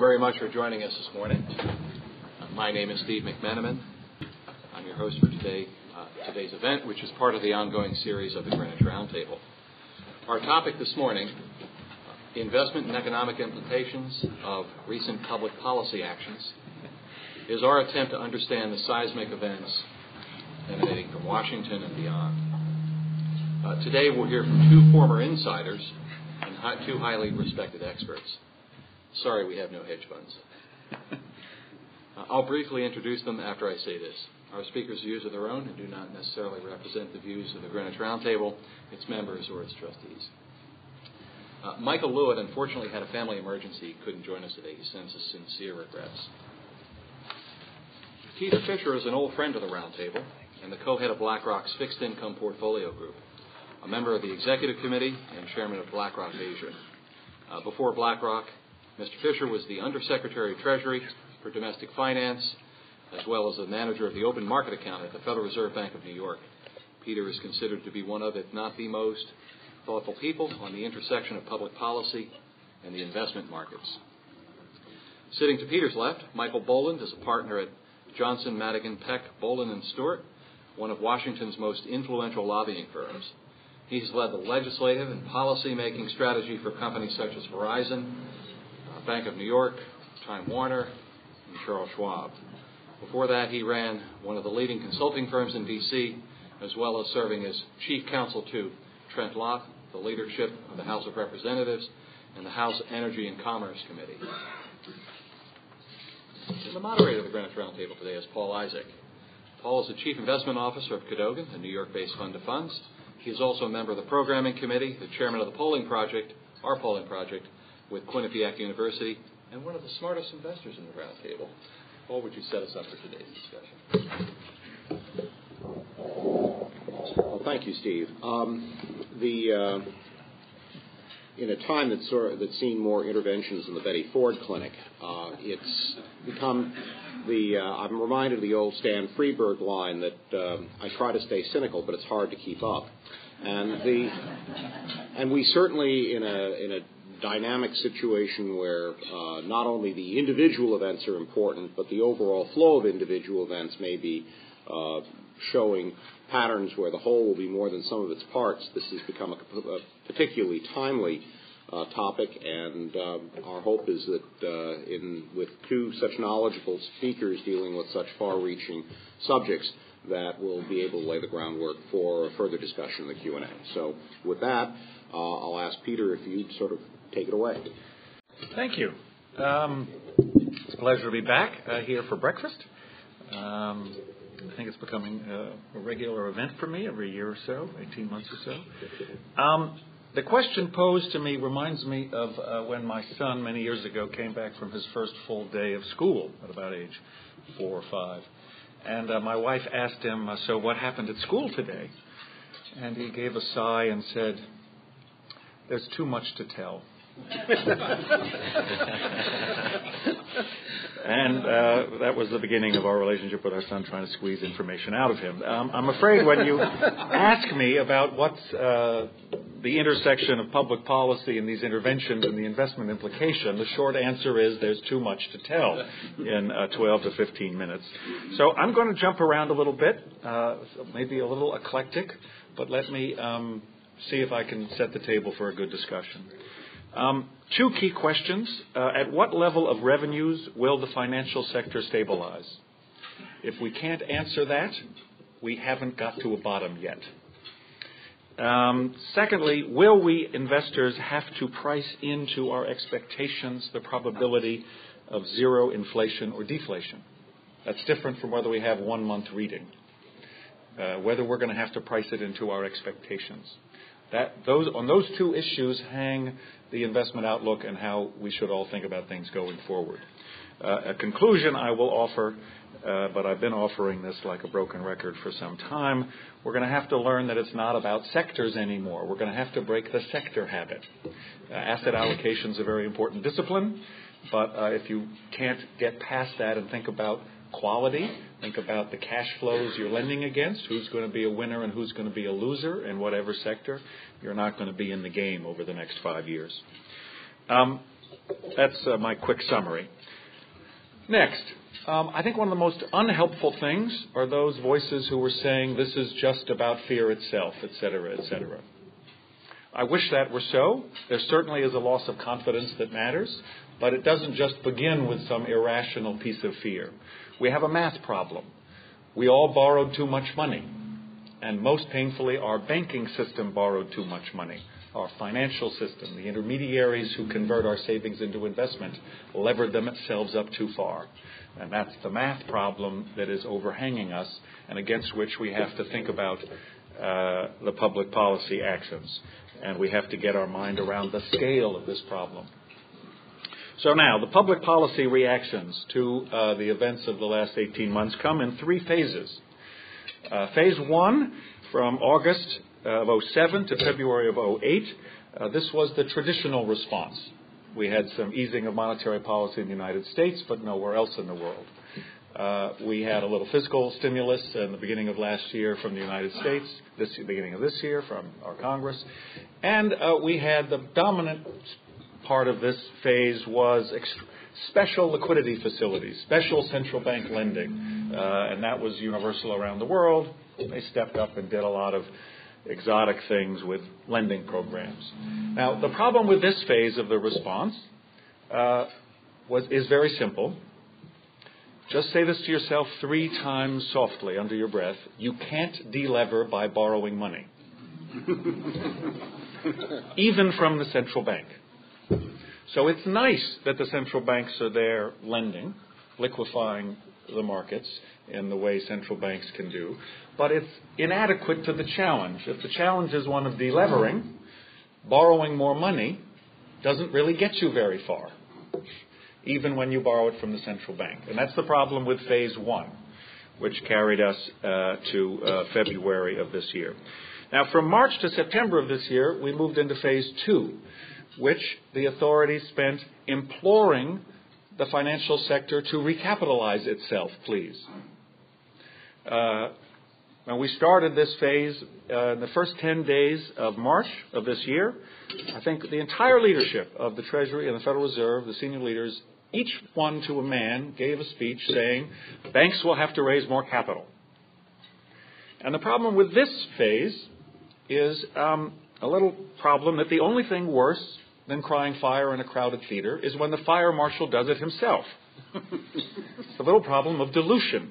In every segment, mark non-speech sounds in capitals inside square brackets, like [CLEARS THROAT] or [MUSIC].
very much for joining us this morning. My name is Steve McMenamin. I'm your host for today, uh, today's event, which is part of the ongoing series of the Greenwich Roundtable. Our topic this morning, investment and economic implications of recent public policy actions, is our attempt to understand the seismic events emanating from Washington and beyond. Uh, today we'll hear from two former insiders and two highly respected experts. Sorry we have no hedge funds. I'll briefly introduce them after I say this. Our speakers' views are their own and do not necessarily represent the views of the Greenwich Roundtable, its members, or its trustees. Uh, Michael Lewitt unfortunately had a family emergency. Couldn't join us today. He sends his sincere regrets. Keith Fisher is an old friend of the Roundtable and the co-head of BlackRock's fixed income portfolio group, a member of the executive committee and chairman of BlackRock Asia. Uh, before BlackRock, Mr. Fisher was the Undersecretary of Treasury for Domestic Finance, as well as the manager of the open market account at the Federal Reserve Bank of New York. Peter is considered to be one of, if not the most, thoughtful people on the intersection of public policy and the investment markets. Sitting to Peter's left, Michael Boland is a partner at Johnson, Madigan, Peck, Boland and Stewart, one of Washington's most influential lobbying firms. He's led the legislative and policy-making strategy for companies such as Verizon, Bank of New York, Time Warner, and Charles Schwab. Before that, he ran one of the leading consulting firms in D.C., as well as serving as chief counsel to Trent Lott, the leadership of the House of Representatives, and the House Energy and Commerce Committee. And the moderator of the Greenwich Roundtable today is Paul Isaac. Paul is the Chief Investment Officer of Cadogan, a New York-based fund of funds. He is also a member of the Programming Committee, the chairman of the Polling Project, our polling project, with Quinnipiac University, and one of the smartest investors in the roundtable. Paul, would you set us up for today's discussion? Well, thank you, Steve. Um, the uh, in a time that's, sort of, that's seen more interventions in the Betty Ford Clinic, uh, it's become the. Uh, I'm reminded of the old Stan Freberg line that um, I try to stay cynical, but it's hard to keep up. And the and we certainly in a in a dynamic situation where uh, not only the individual events are important, but the overall flow of individual events may be uh, showing patterns where the whole will be more than sum of its parts. This has become a, a particularly timely uh, topic, and um, our hope is that uh, in with two such knowledgeable speakers dealing with such far-reaching subjects, that we'll be able to lay the groundwork for further discussion in the Q&A. So, with that, uh, I'll ask Peter if you'd sort of take it away. Thank you. Um, it's a pleasure to be back uh, here for breakfast. Um, I think it's becoming uh, a regular event for me every year or so, 18 months or so. Um, the question posed to me reminds me of uh, when my son, many years ago, came back from his first full day of school at about age four or five. And uh, my wife asked him, uh, So, what happened at school today? And he gave a sigh and said, There's too much to tell. And uh, that was the beginning of our relationship with our son, trying to squeeze information out of him. Um, I'm afraid when you ask me about what's uh, the intersection of public policy and these interventions and the investment implication, the short answer is there's too much to tell in uh, 12 to 15 minutes. So I'm going to jump around a little bit, uh, maybe a little eclectic, but let me um, see if I can set the table for a good discussion. Um, two key questions. Uh, at what level of revenues will the financial sector stabilize? If we can't answer that, we haven't got to a bottom yet. Um, secondly, will we investors have to price into our expectations the probability of zero inflation or deflation? That's different from whether we have one month reading. Uh, whether we're going to have to price it into our expectations. That, those, on those two issues hang the investment outlook and how we should all think about things going forward. Uh, a conclusion I will offer, uh, but I've been offering this like a broken record for some time. We're going to have to learn that it's not about sectors anymore. We're going to have to break the sector habit. Uh, asset allocation is a very important discipline, but uh, if you can't get past that and think about quality, think about the cash flows you're lending against, who's going to be a winner and who's going to be a loser in whatever sector, you're not going to be in the game over the next five years. Um, that's uh, my quick summary. Next, um, I think one of the most unhelpful things are those voices who were saying this is just about fear itself, et cetera, et cetera. I wish that were so. There certainly is a loss of confidence that matters, but it doesn't just begin with some irrational piece of fear. We have a math problem. We all borrowed too much money, and most painfully, our banking system borrowed too much money. Our financial system, the intermediaries who convert our savings into investment, levered themselves up too far. And that's the math problem that is overhanging us and against which we have to think about uh, the public policy actions. And we have to get our mind around the scale of this problem. So now, the public policy reactions to uh, the events of the last 18 months come in three phases. Uh, phase one, from August of 07 to February of 08, uh, this was the traditional response. We had some easing of monetary policy in the United States, but nowhere else in the world. Uh, we had a little fiscal stimulus in the beginning of last year from the United States, this beginning of this year from our Congress, and uh, we had the dominant part of this phase was ex- special liquidity facilities, special central bank lending, uh, and that was universal around the world. They stepped up and did a lot of exotic things with lending programs. Now, the problem with this phase of the response uh, was, is very simple. Just say this to yourself three times softly under your breath. You can't delever by borrowing money, [LAUGHS] even from the central bank. So it's nice that the central banks are there lending, liquefying the markets in the way central banks can do, but it's inadequate to the challenge. If the challenge is one of delevering, borrowing more money doesn't really get you very far, even when you borrow it from the central bank. And that's the problem with phase one, which carried us uh, to uh, February of this year. Now, from March to September of this year, we moved into phase two, which the authorities spent imploring the financial sector to recapitalize itself, please. Uh, and we started this phase uh, in the first 10 days of March of this year. I think the entire leadership of the Treasury and the Federal Reserve, the senior leaders, each one to a man gave a speech saying banks will have to raise more capital. And the problem with this phase is um, a little problem that the only thing worse than crying fire in a crowded theater is when the fire marshal does it himself. [LAUGHS] the little problem of dilution,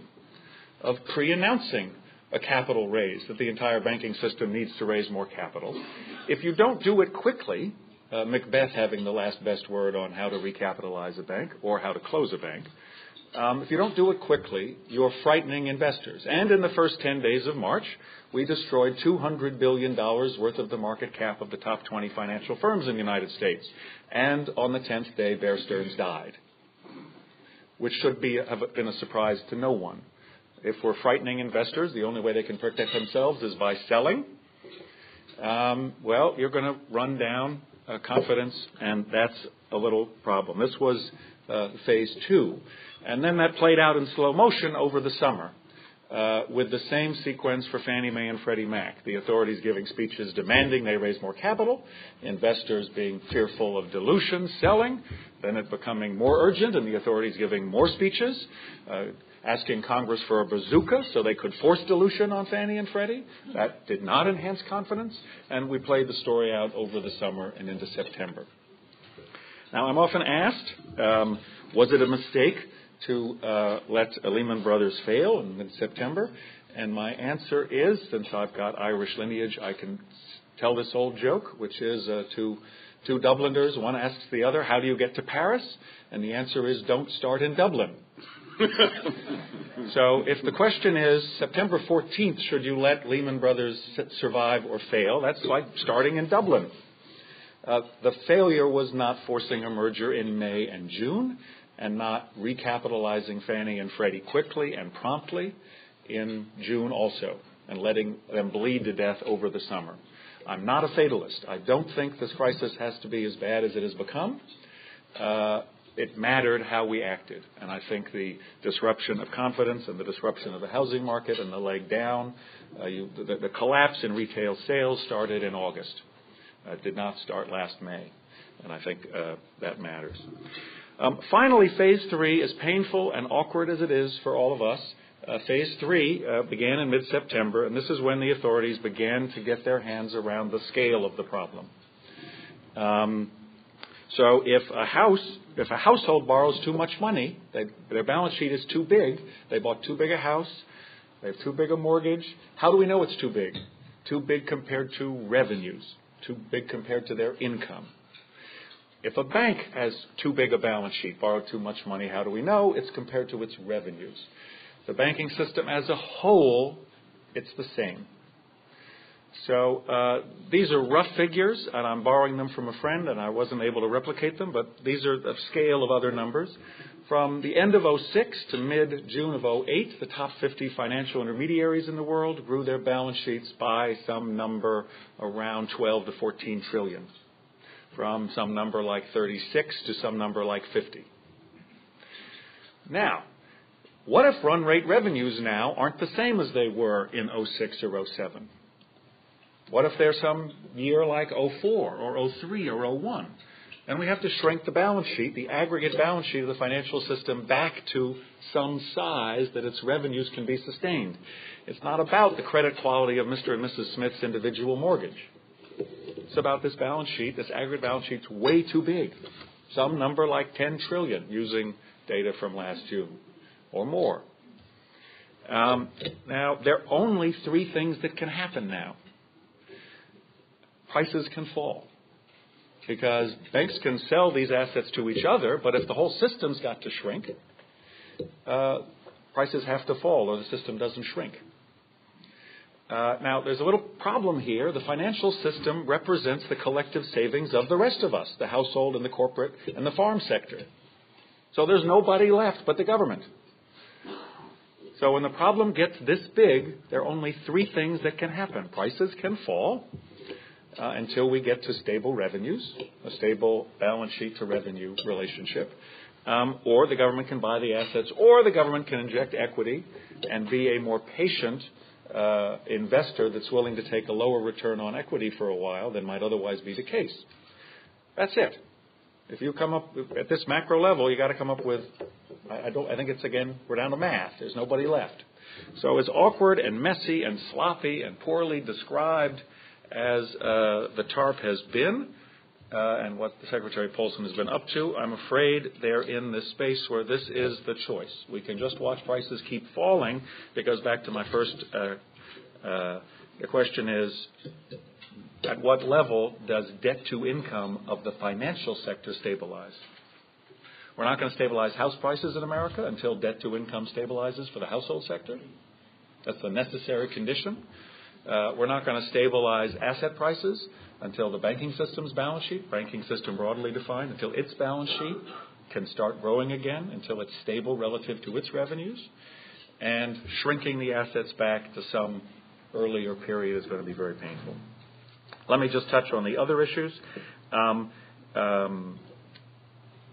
of pre announcing a capital raise, that the entire banking system needs to raise more capital. If you don't do it quickly, uh, Macbeth having the last best word on how to recapitalize a bank or how to close a bank, um, if you don't do it quickly, you're frightening investors. And in the first 10 days of March, we destroyed $200 billion worth of the market cap of the top 20 financial firms in the United States. And on the 10th day, Bear Stearns died, which should be, have been a surprise to no one. If we're frightening investors, the only way they can protect themselves is by selling. Um, well, you're going to run down uh, confidence, and that's a little problem. This was uh, phase two. And then that played out in slow motion over the summer. Uh, with the same sequence for Fannie Mae and Freddie Mac. The authorities giving speeches demanding they raise more capital, investors being fearful of dilution, selling, then it becoming more urgent, and the authorities giving more speeches, uh, asking Congress for a bazooka so they could force dilution on Fannie and Freddie. That did not enhance confidence, and we played the story out over the summer and into September. Now, I'm often asked, um, was it a mistake to uh, let Lehman Brothers fail in mid-September? And my answer is, since I've got Irish lineage, I can tell this old joke, which is uh, to two Dubliners, one asks the other, how do you get to Paris? And the answer is, don't start in Dublin. [LAUGHS] so if the question is September 14th, should you let Lehman Brothers survive or fail? That's like starting in Dublin. Uh, the failure was not forcing a merger in May and June and not recapitalizing Fannie and Freddie quickly and promptly in June also and letting them bleed to death over the summer. I'm not a fatalist. I don't think this crisis has to be as bad as it has become. Uh, it mattered how we acted. And I think the disruption of confidence and the disruption of the housing market and the leg down, uh, you, the, the, collapse in retail sales started in August. Uh, did not start last May. and I think uh, that matters. Um, finally, phase three, as painful and awkward as it is for all of us, uh, phase three uh, began in mid September, and this is when the authorities began to get their hands around the scale of the problem. Um, so if a house, if a household borrows too much money, they, their balance sheet is too big, they bought too big a house, they have too big a mortgage. How do we know it's too big? Too big compared to revenues, too big compared to their income. If a bank has too big a balance sheet, borrowed too much money, how do we know? It's compared to its revenues. The banking system as a whole, it's the same. So uh, these are rough figures, and I'm borrowing them from a friend, and I wasn't able to replicate them, but these are the scale of other numbers. From the end of 06 to mid June of 08, the top 50 financial intermediaries in the world grew their balance sheets by some number around 12 to 14 trillion, from some number like 36 to some number like 50. Now, what if run rate revenues now aren't the same as they were in 06 or 07? What if there's some year like 04 or 03 or 01? And we have to shrink the balance sheet, the aggregate balance sheet of the financial system, back to some size that its revenues can be sustained. It's not about the credit quality of Mr. and Mrs. Smith's individual mortgage. It's about this balance sheet. This aggregate balance sheet's way too big. Some number like 10 trillion using data from last June or more. Um, now, there are only three things that can happen now prices can fall. Because banks can sell these assets to each other, but if the whole system's got to shrink, uh, prices have to fall or the system doesn't shrink. Uh, now, there's a little problem here. The financial system represents the collective savings of the rest of us, the household and the corporate and the farm sector. So there's nobody left but the government. So when the problem gets this big, there are only three things that can happen. Prices can fall, uh, until we get to stable revenues, a stable balance sheet to revenue relationship. Um, or the government can buy the assets, or the government can inject equity and be a more patient uh, investor that's willing to take a lower return on equity for a while than might otherwise be the case. That's it. If you come up at this macro level, you got to come up with. I don't. I think it's again. We're down to math. There's nobody left. So as awkward and messy and sloppy and poorly described as uh, the TARP has been uh, and what Secretary Paulson has been up to, I'm afraid they're in this space where this is the choice. We can just watch prices keep falling. It goes back to my first. Uh, the question is, at what level does debt to income of the financial sector stabilize? We're not going to stabilize house prices in America until debt to income stabilizes for the household sector. That's a necessary condition. Uh, we're not going to stabilize asset prices until the banking system's balance sheet, banking system broadly defined, until its balance sheet can start growing again, until it's stable relative to its revenues. And shrinking the assets back to some earlier period is going to be very painful. Let me just touch on the other issues. Um, um,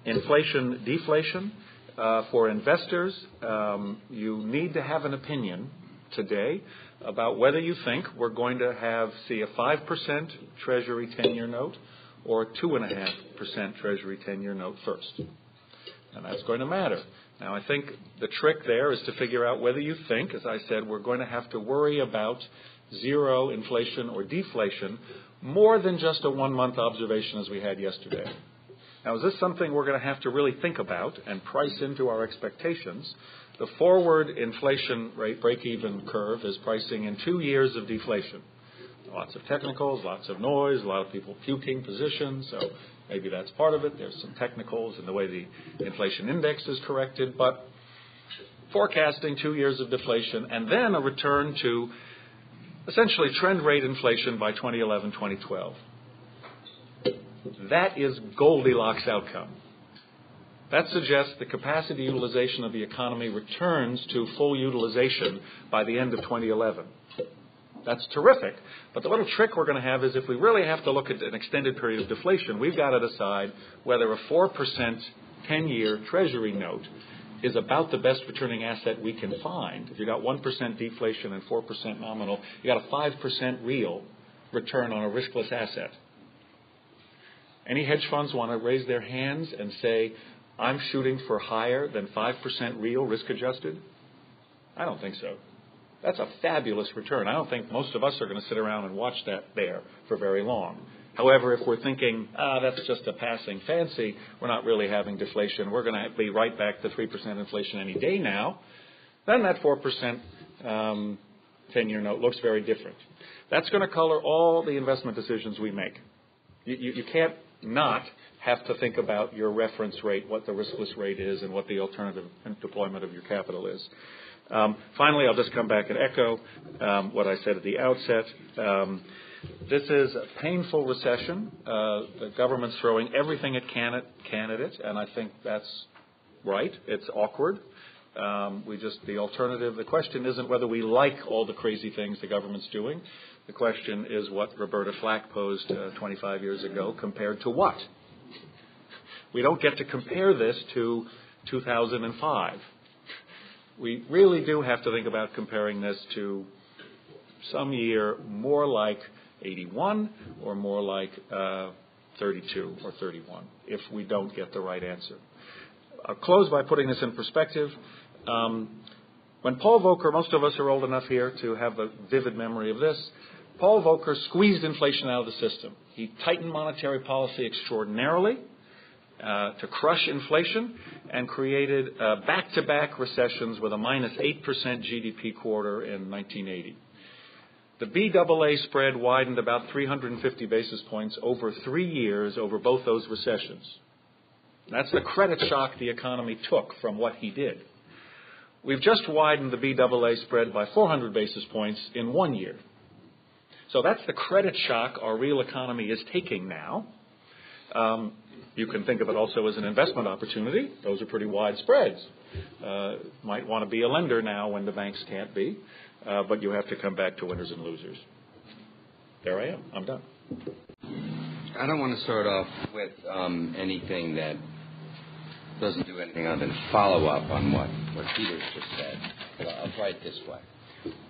inflation, deflation. Uh, for investors, um, you need to have an opinion today about whether you think we're going to have, see, a 5% Treasury 10 year note or a 2.5% Treasury 10 year note first. And that's going to matter. Now, I think the trick there is to figure out whether you think, as I said, we're going to have to worry about zero inflation or deflation more than just a one month observation as we had yesterday. Now, is this something we're going to have to really think about and price into our expectations? The forward inflation rate break-even curve is pricing in two years of deflation. Lots of technicals, lots of noise, a lot of people puking positions, so maybe that's part of it. There's some technicals in the way the inflation index is corrected, but forecasting two years of deflation and then a return to essentially trend rate inflation by 2011, 2012. That is Goldilocks outcome. That suggests the capacity utilization of the economy returns to full utilization by the end of 2011. That's terrific. But the little trick we're going to have is if we really have to look at an extended period of deflation, we've got to decide whether a 4% 10 year Treasury note is about the best returning asset we can find. If you've got 1% deflation and 4% nominal, you've got a 5% real return on a riskless asset. Any hedge funds want to raise their hands and say, I'm shooting for higher than 5% real risk adjusted? I don't think so. That's a fabulous return. I don't think most of us are going to sit around and watch that there for very long. However, if we're thinking, ah, that's just a passing fancy, we're not really having deflation, we're going to be right back to 3% inflation any day now, then that 4% um, 10 year note looks very different. That's going to color all the investment decisions we make. You, you, you can't not have to think about your reference rate, what the riskless rate is, and what the alternative deployment of your capital is. Um, finally, I'll just come back and echo um, what I said at the outset. Um, this is a painful recession. Uh, the government's throwing everything at candidates, and I think that's right. It's awkward. Um, we just the alternative. The question isn't whether we like all the crazy things the government's doing. The question is what Roberta Flack posed uh, 25 years ago compared to what. We don't get to compare this to 2005 we really do have to think about comparing this to some year more like 81 or more like uh, 32 or 31 if we don't get the right answer. I'll close by putting this in perspective. Um, when Paul Volcker, most of us are old enough here to have a vivid memory of this, Paul Volcker squeezed inflation out of the system. He tightened monetary policy extraordinarily uh, to crush inflation and created uh, back-to-back recessions with a minus 8% GDP quarter in 1980. The BAA spread widened about 350 basis points over three years over both those recessions. That's the credit shock the economy took from what he did. We've just widened the BAA spread by 400 basis points in one year. So that's the credit shock our real economy is taking now. Um, you can think of it also as an investment opportunity. Those are pretty wide spreads. Uh, might want to be a lender now when the banks can't be, uh, but you have to come back to winners and losers. There I am. I'm done. I don't want to start off with um, anything that doesn't do anything other than follow up on what, what Peter's just said. I'll try it this way.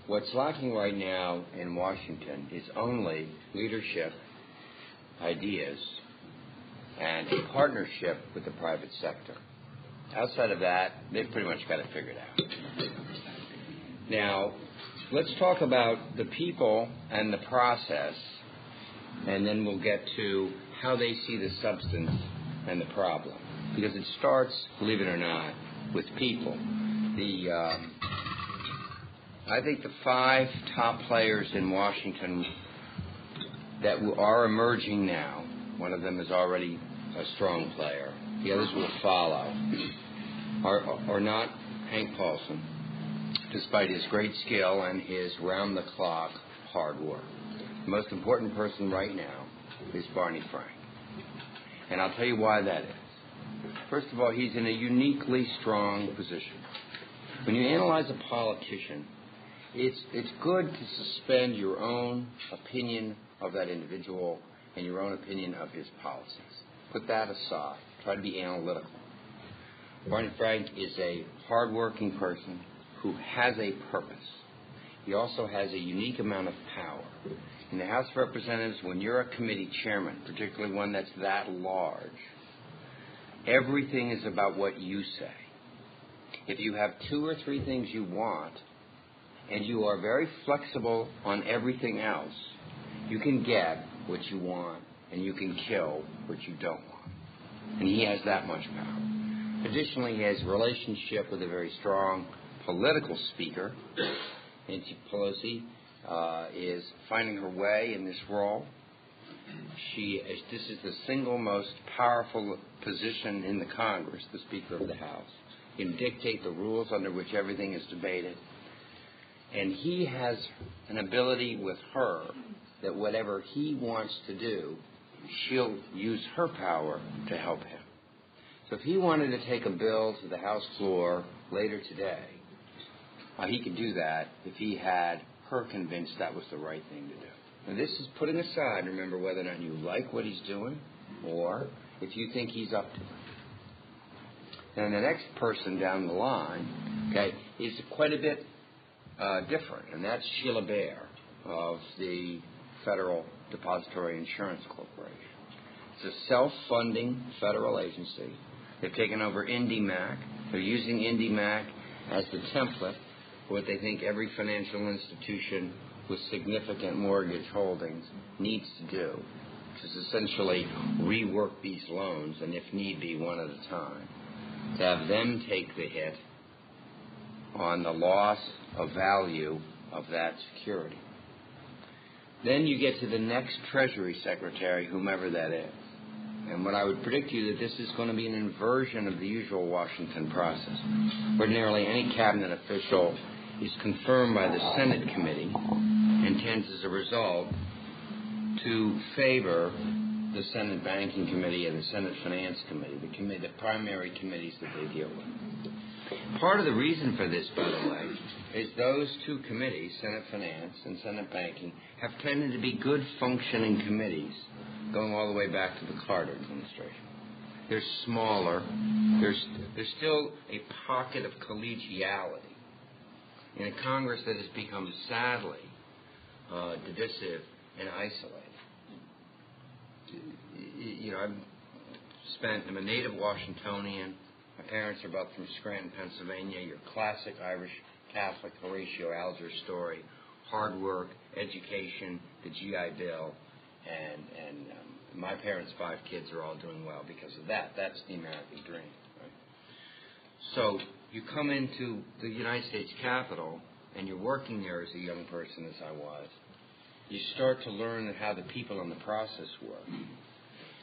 What's lacking right now in Washington is only leadership, ideas, and a partnership with the private sector. Outside of that, they've pretty much got it figured out. Now, let's talk about the people and the process, and then we'll get to how they see the substance and the problem. Because it starts, believe it or not, with people. The um, I think the five top players in Washington that are emerging now one of them is already a strong player. The others will follow. Are, are not Hank Paulson, despite his great skill and his round the clock hard work. The most important person right now is Barney Frank. And I'll tell you why that is. First of all, he's in a uniquely strong position. When you analyze a politician, it's, it's good to suspend your own opinion of that individual and your own opinion of his policies. Put that aside. Try to be analytical. Barney Frank is a hardworking person who has a purpose. He also has a unique amount of power. In the House of Representatives, when you're a committee chairman, particularly one that's that large, everything is about what you say. If you have two or three things you want, and you are very flexible on everything else, you can get what you want and you can kill what you don't want. And he has that much power. Additionally, he has a relationship with a very strong political speaker. Nancy Pelosi uh, is finding her way in this role. She, this is the single most powerful position in the Congress, the Speaker of the House. Can dictate the rules under which everything is debated. And he has an ability with her that whatever he wants to do, she'll use her power to help him. So if he wanted to take a bill to the House floor later today, uh, he could do that if he had her convinced that was the right thing to do. And this is putting aside, remember, whether or not you like what he's doing or if you think he's up to it. And the next person down the line, okay, is quite a bit uh, different, and that's Sheila Bair of the Federal Depository Insurance Corporation. It's a self-funding federal agency. They've taken over IndyMac. They're using IndyMac as the template for what they think every financial institution with significant mortgage holdings needs to do, which is essentially rework these loans and, if need be, one at a time. To have them take the hit on the loss of value of that security. Then you get to the next Treasury Secretary, whomever that is. And what I would predict to you that this is going to be an inversion of the usual Washington process, where nearly any cabinet official is confirmed by the Senate committee and tends as a result to favor the Senate Banking Committee and the Senate Finance Committee, the, committee, the primary committees that they deal with. Part of the reason for this, by the way, is those two committees, Senate Finance and Senate Banking, have tended to be good functioning committees going all the way back to the Carter administration. They're smaller. There's, there's still a pocket of collegiality in a Congress that has become sadly uh, divisive and isolated. You know, I've spent, I'm a native Washingtonian. My parents are both from Scranton, Pennsylvania. Your classic Irish Catholic Horatio Alger story hard work, education, the GI Bill, and, and um, my parents' five kids are all doing well because of that. That's the American dream. Right? So you come into the United States Capitol and you're working there as a young person, as I was, you start to learn how the people in the process work.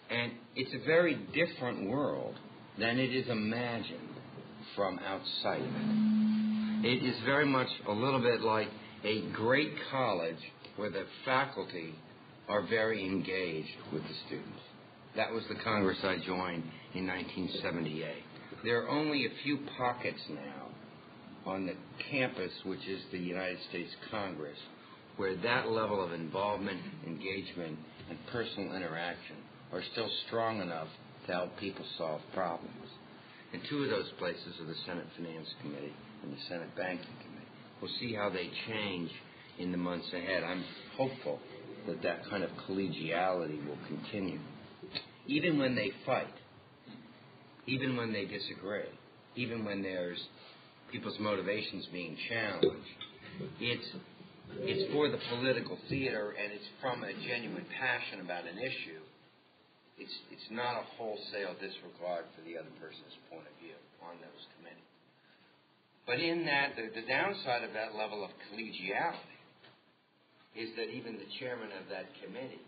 And it's a very different world than it is imagined from outside of it. It is very much a little bit like a great college where the faculty are very engaged with the students. That was the Congress I joined in 1978. There are only a few pockets now on the campus, which is the United States Congress, where that level of involvement, engagement, and personal interaction are still strong enough to help people solve problems. And two of those places are the Senate Finance Committee and the Senate Banking Committee. We'll see how they change in the months ahead. I'm hopeful that that kind of collegiality will continue. Even when they fight, even when they disagree, even when there's people's motivations being challenged, it's it's for the political theater and it's from a genuine passion about an issue. It's it's not a wholesale disregard for the other person's point of view on those committees. But in that, the, the downside of that level of collegiality is that even the chairman of that committee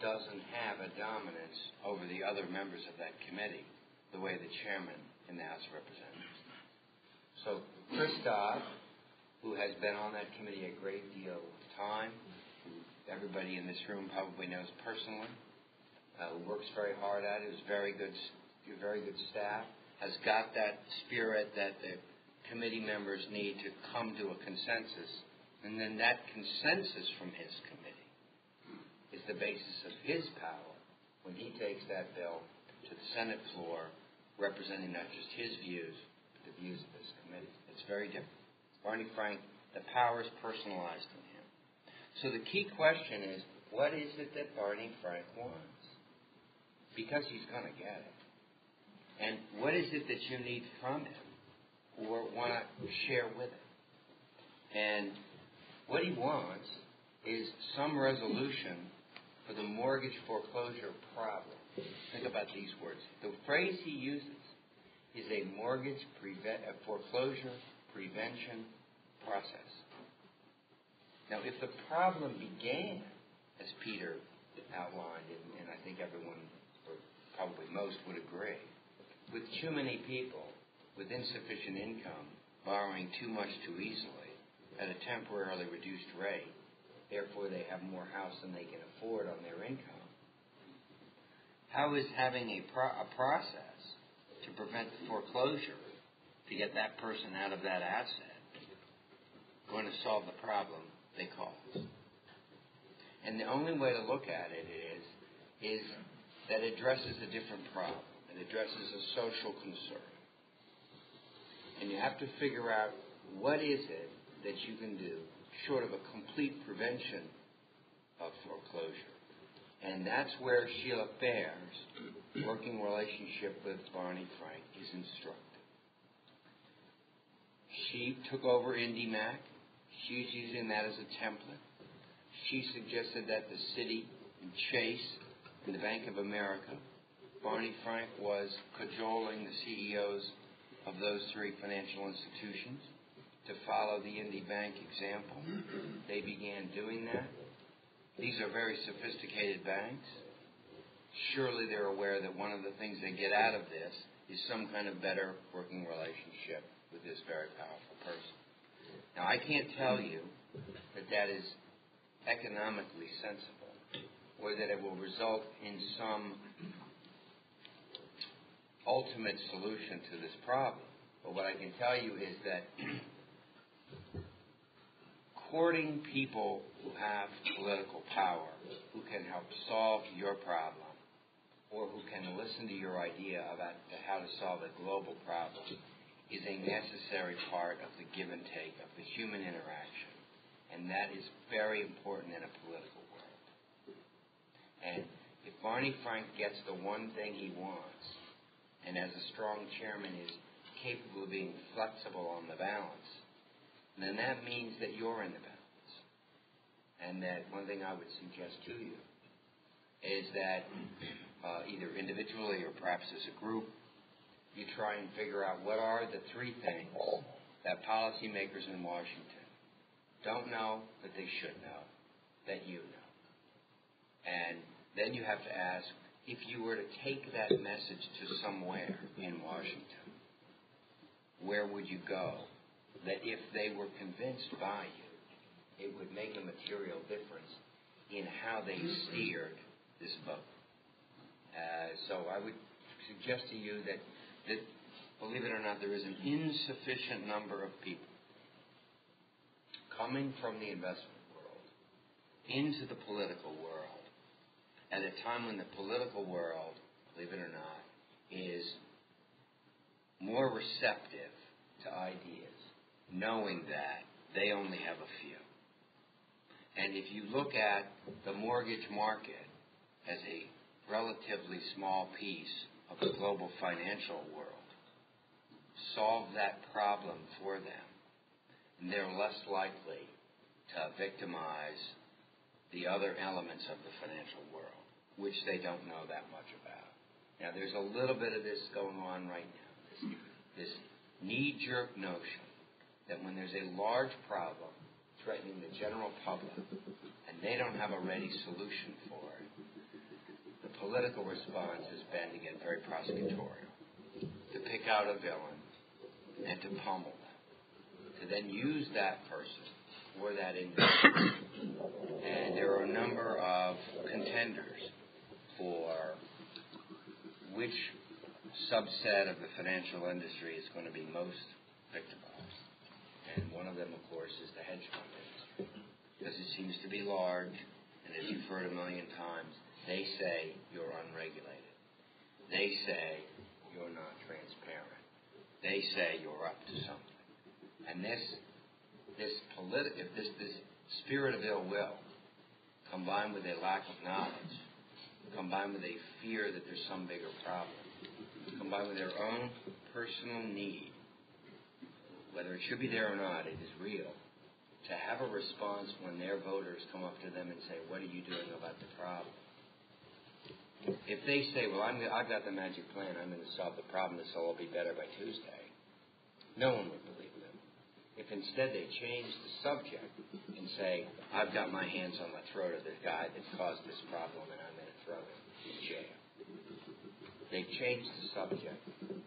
doesn't have a dominance over the other members of that committee the way the chairman in the House of Representatives. So Chris Dodd, who has been on that committee a great deal of time, everybody in this room probably knows personally, uh, who works very hard at it, is very good, very good staff, has got that spirit that the committee members need to come to a consensus, and then that consensus from his committee is the basis of his power when he takes that bill to the Senate floor representing not just his views, but the views of this committee. It's very different. Barney Frank, the power is personalized in him. So the key question is, what is it that Barney Frank wants? Because he's going to get it. And what is it that you need from him or want to share with him? And what he wants is some resolution for the mortgage foreclosure problem. Think about these words. The phrase he uses is a mortgage prevent, a foreclosure prevention process. Now, if the problem began, as Peter outlined, and, and I think everyone, probably most, would agree, with too many people with insufficient income borrowing too much too easily at a temporarily reduced rate, therefore they have more house than they can afford on their income how is having a, pro- a process to prevent the foreclosure to get that person out of that asset going to solve the problem they cause? And the only way to look at it is is that addresses a different problem. It addresses a social concern. And you have to figure out what is it that you can do short of a complete prevention of foreclosure And that's where Sheila Bair's working relationship with Barney Frank is instructive. She took over IndyMac. She's using that as a template. She suggested that the Citi and Chase and the Bank of America, Barney Frank was cajoling the CEOs of those three financial institutions to follow the Indy Bank example. They began doing that. These are very sophisticated banks. Surely they're aware that one of the things they get out of this is some kind of better working relationship with this very powerful person. Now, I can't tell you that that is economically sensible or that it will result in some ultimate solution to this problem. But what I can tell you is that courting people who have political power, who can help solve your problem, or who can listen to your idea about how to solve a global problem, is a necessary part of the give and take of the human interaction. And that is very important in a political. And if Barney Frank gets the one thing he wants, and as a strong chairman is capable of being flexible on the balance, then that means that you're in the balance. And that one thing I would suggest to you is that uh, either individually or perhaps as a group, you try and figure out what are the three things that policymakers in Washington don't know that they should know, that you know. And then you have to ask if you were to take that message to somewhere in Washington, where would you go? That if they were convinced by you, it would make a material difference in how they steered this vote. Uh, so I would suggest to you that, that, believe it or not, there is an insufficient number of people coming from the investment world into the political world at a time when the political world, believe it or not, is more receptive to ideas, knowing that they only have a few. And if you look at the mortgage market as a relatively small piece of the global financial world, solve that problem for them, and they're less likely to victimize the other elements of the financial world, which they don't know that much about. Now, there's a little bit of this going on right now, this, this knee jerk notion that when there's a large problem threatening the general public and they don't have a ready solution for it, the political response has been to get very prosecutorial, to pick out a villain and to pummel them, to then use that person or that industry. and there are a number of contenders for which subset of the financial industry is going to be most victimized. And one of them, of course, is the hedge fund industry. Because it seems to be large, and as you've heard a million times, they say you're unregulated. They say you're not transparent. They say you're up to something. And this this political this this spirit of ill will, combined with a lack of knowledge, combined with a fear that there's some bigger problem, combined with their own personal need, whether it should be there or not, it is real. To have a response when their voters come up to them and say, "What are you doing about the problem?" If they say, "Well, I'm, I've got the magic plan. I'm going to solve the problem. This will all be better by Tuesday," no one would believe them. If instead they change the subject and say, I've got my hands on the throat of the guy that's caused this problem and him in jail. They've changed the subject.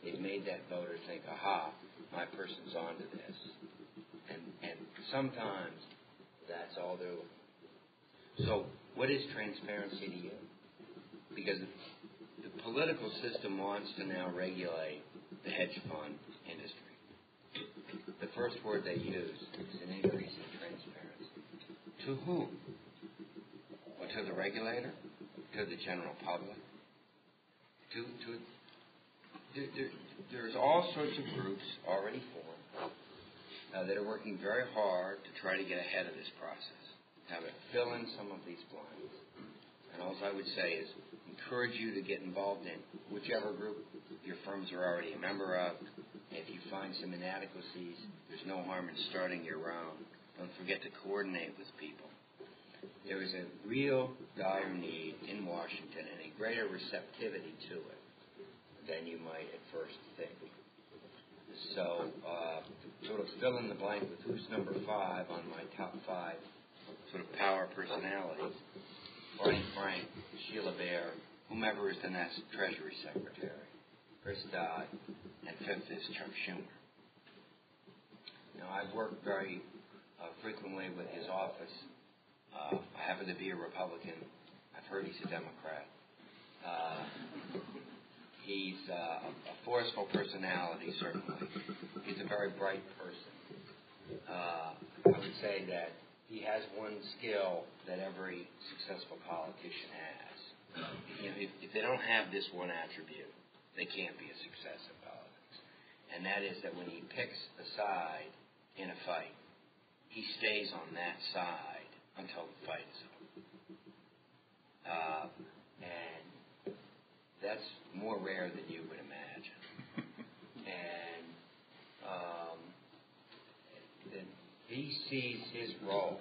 They've made that voter think, aha, my person's onto this. And, and sometimes that's all they're looking. So, what is transparency to you? Because the political system wants to now regulate the hedge fund industry the first word they use is an increase in transparency. To whom? Well, to the regulator? To the general public? To, to there, there, there's all sorts of groups already formed uh, that are working very hard to try to get ahead of this process, have it fill in some of these blinds. And all I would say is encourage you to get involved in whichever group your firms are already a member of. If you find some inadequacies, there's no harm in starting your own. Don't forget to coordinate with people. There is a real dire need in Washington and a greater receptivity to it than you might at first think. So, uh, sort of fill in the blank with who's number five on my top five sort of power personalities. Barney Frank, Sheila Bair, whomever is the next Treasury Secretary, Chris Dodd, and fifth is Chuck Schumer. Now, I've worked very uh, frequently with his office. Uh, I happen to be a Republican. I've heard he's a Democrat. Uh, he's uh, a forceful personality, certainly. He's a very bright person. Uh, I would say that he has one skill that every successful politician has. You know, if, if they don't have this one attribute, they can't be a success in politics. And that is that when he picks a side in a fight, he stays on that side until the fight is over. Uh, and that's more rare than you would imagine. [LAUGHS] and um, then he sees his role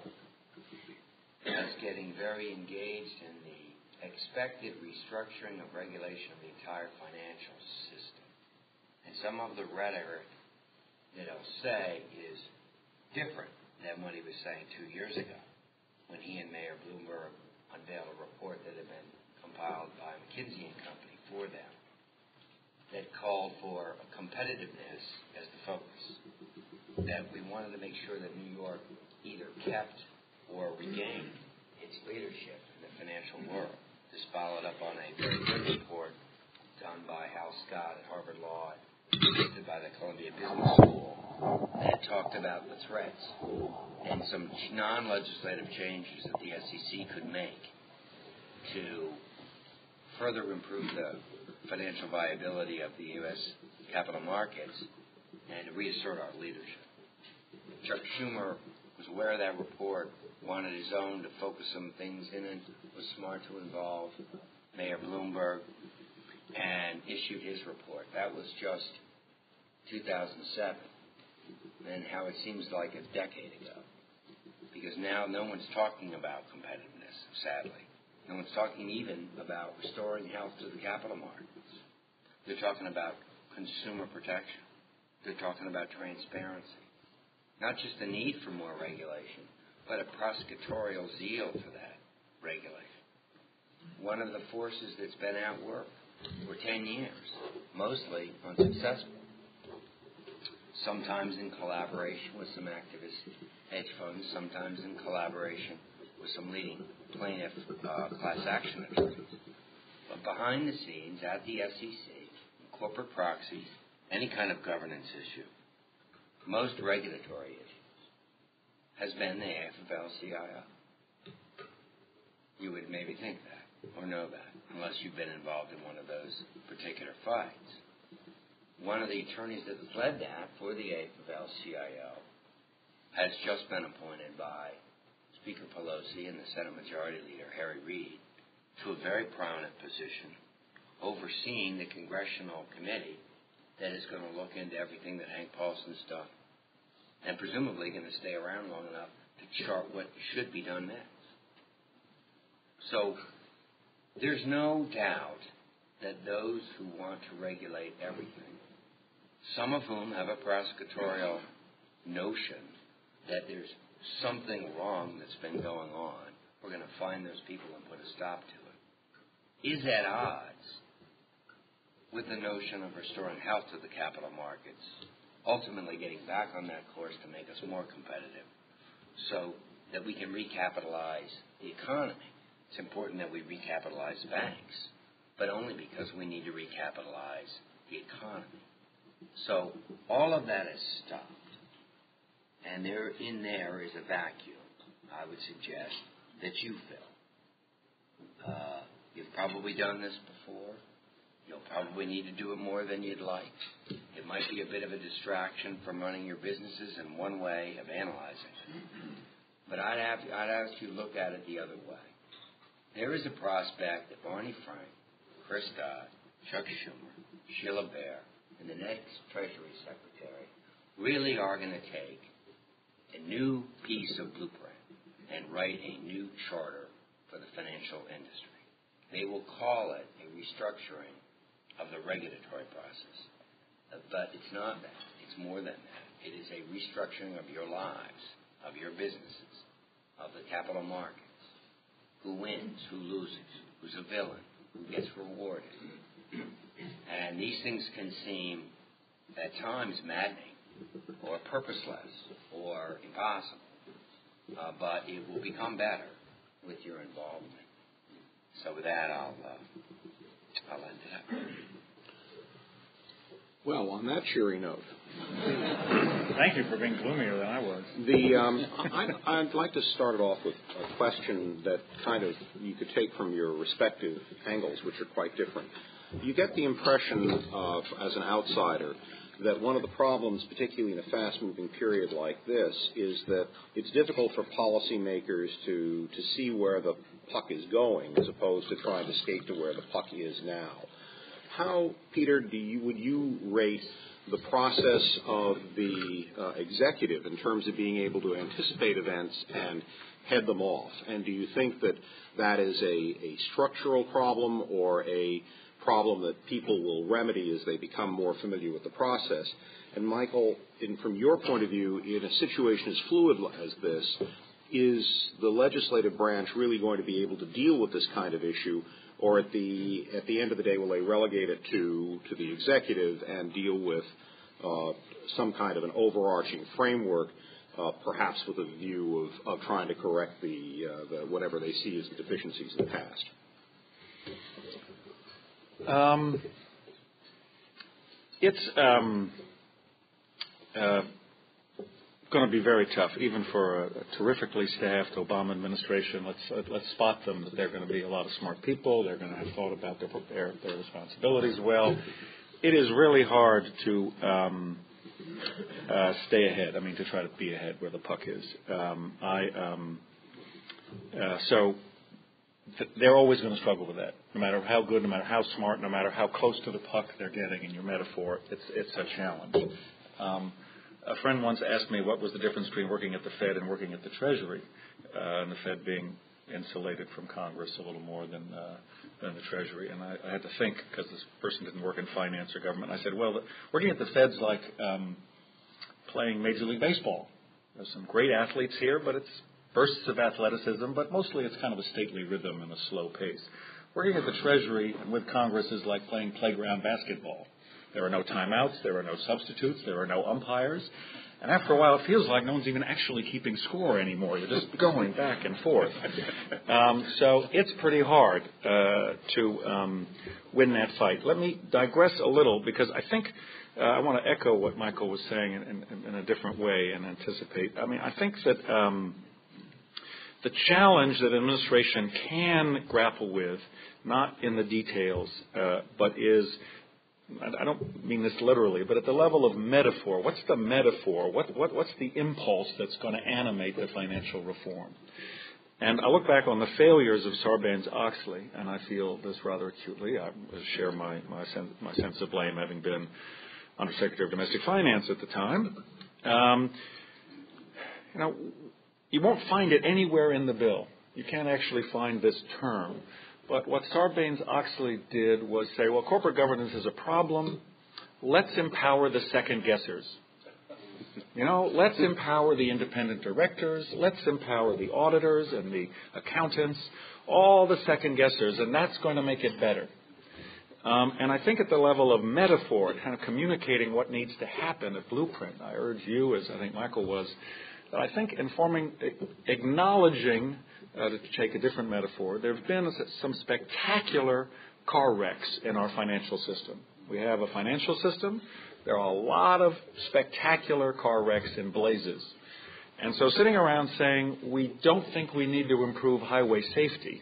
as getting very engaged in the expected restructuring of regulation of the entire financial system. And some of the rhetoric that he'll say is different than what he was saying two years ago when he and Mayor Bloomberg unveiled a report that had been compiled by McKinsey and Company for them that called for competitiveness as the focus. That we wanted to make sure that New York either kept or regained its leadership in the financial world. This followed up on a very good report done by Hal Scott at Harvard Law, assisted by the Columbia Business School, that talked about the threats and some non-legislative changes that the SEC could make to further improve the financial viability of the U.S. capital markets and reassert our leadership. Chuck Schumer was aware of that report, wanted his own to focus some things in it, was smart to involve Mayor Bloomberg, and issued his report. That was just 2007, and how it seems like a decade ago. Because now no one's talking about competitiveness, sadly. No one's talking even about restoring health to the capital markets. They're talking about consumer protection. They're talking about transparency. Not just the need for more regulation, but a prosecutorial zeal for that regulation. One of the forces that's been at work for 10 years, mostly unsuccessful. Sometimes in collaboration with some activist hedge funds, sometimes in collaboration with some leading plaintiff uh, class action attorneys. But behind the scenes, at the SEC, corporate proxies, any kind of governance issue, most regulatory issues, has been the AFL-CIO. You would maybe think that or know that unless you've been involved in one of those particular fights. One of the attorneys that led that for the AFL-CIO has just been appointed by Speaker Pelosi and the Senate Majority Leader Harry Reid to a very prominent position overseeing the congressional committee that is going to look into everything that Hank Paulson's done and presumably going to stay around long enough to chart what should be done next. So there's no doubt that those who want to regulate everything, some of whom have a prosecutorial notion that there's something wrong that's been going on, we're going to find those people and put a stop to it, is at odds with the notion of restoring health to the capital markets, ultimately getting back on that course to make us more competitive so that we can recapitalize the economy. It's important that we recapitalize banks, but only because we need to recapitalize the economy. So all of that is stopped and there in there is a vacuum. I would suggest that you fill. Uh, you've probably done this before. You'll probably need to do it more than you'd like. It might be a bit of a distraction from running your businesses and one way of analyzing it. But I'd, have, I'd ask you to look at it the other way. There is a prospect that Barney Frank, Chris Dodd, Chuck Schumer, Sheila Bair, and the next Treasury Secretary really are going to take a new piece of blueprint and write a new charter for the financial industry. They will call it a restructuring of the regulatory process. Uh, But it's not that. It's more than that. It is a restructuring of your lives, of your businesses, of the capital markets. Who wins, who loses, who's a villain, who gets rewarded. And these things can seem at times maddening or purposeless or impossible. Uh, but it will become better with your involvement. So with that, I'll, uh, I'll end it up. Well, on that cheery note, Thank you for being gloomier than I was. the um, I, I'd like to start it off with a question that kind of you could take from your respective angles, which are quite different. You get the impression of, as an outsider, that one of the problems, particularly in a fast-moving period like this, is that it's difficult for policymakers to to see where the puck is going, as opposed to trying to skate to where the puck is now. How, Peter, do you would you rate the process of the uh, executive in terms of being able to anticipate events and head them off? And do you think that that is a, a structural problem or a problem that people will remedy as they become more familiar with the process? And Michael, in, from your point of view, in a situation as fluid as this, is the legislative branch really going to be able to deal with this kind of issue, or at the at the end of the day, will they relegate it to to the executive and deal with uh, some kind of an overarching framework, uh, perhaps with a view of, of trying to correct the, uh, the whatever they see as the deficiencies in the past? Um, it's um, uh, going to be very tough, even for a, terrifically staffed Obama administration. Let's let's spot them that they're going to be a lot of smart people. They're going to have thought about their their, their responsibilities well. It is really hard to um, uh, stay ahead. I mean, to try to be ahead where the puck is. Um, I um, uh, so th- they're always going to struggle with that. No matter how good, no matter how smart, no matter how close to the puck they're getting in your metaphor, it's it's a challenge. Um, a friend once asked me what was the difference between working at the Fed and working at the Treasury, uh, and the Fed being insulated from Congress a little more than uh, than the Treasury. And I, I had to think because this person didn't work in finance or government. I said, well, working at the Fed's like um, playing Major League Baseball. There's some great athletes here, but it's bursts of athleticism, but mostly it's kind of a stately rhythm and a slow pace. Working at the Treasury and with Congress is like playing playground basketball. There are no timeouts, there are no substitutes, there are no umpires. And after a while, it feels like no one's even actually keeping score anymore. You're just going back and forth. [LAUGHS] Um, so it's pretty hard uh, to um, win that fight. Let me digress a little because I think uh, I want to echo what Michael was saying in, in, in, a different way and anticipate. I mean, I think that. Um, the challenge that administration can grapple with, not in the details, uh, but is I don't mean this literally, but at the level of metaphor, what's the metaphor? What, what, what's the impulse that's going to animate the financial reform? And I look back on the failures of Sarbanes-Oxley, and I feel this rather acutely. I share my, my, sense, my sense of blame, having been Undersecretary of Domestic Finance at the time. Um, you know, you won't find it anywhere in the bill. You can't actually find this term. But what Sarbanes-Oxley did was say, well, corporate governance is a problem. Let's empower the second guessers. You know, let's empower the independent directors. Let's empower the auditors and the accountants, all the second guessers, and that's going to make it better. Um, and I think at the level of metaphor, kind of communicating what needs to happen at Blueprint, I urge you, as I think Michael was, that I think informing, acknowledging uh, to take a different metaphor, there have been some spectacular car wrecks in our financial system. We have a financial system. There are a lot of spectacular car wrecks and blazes. And so sitting around saying we don't think we need to improve highway safety,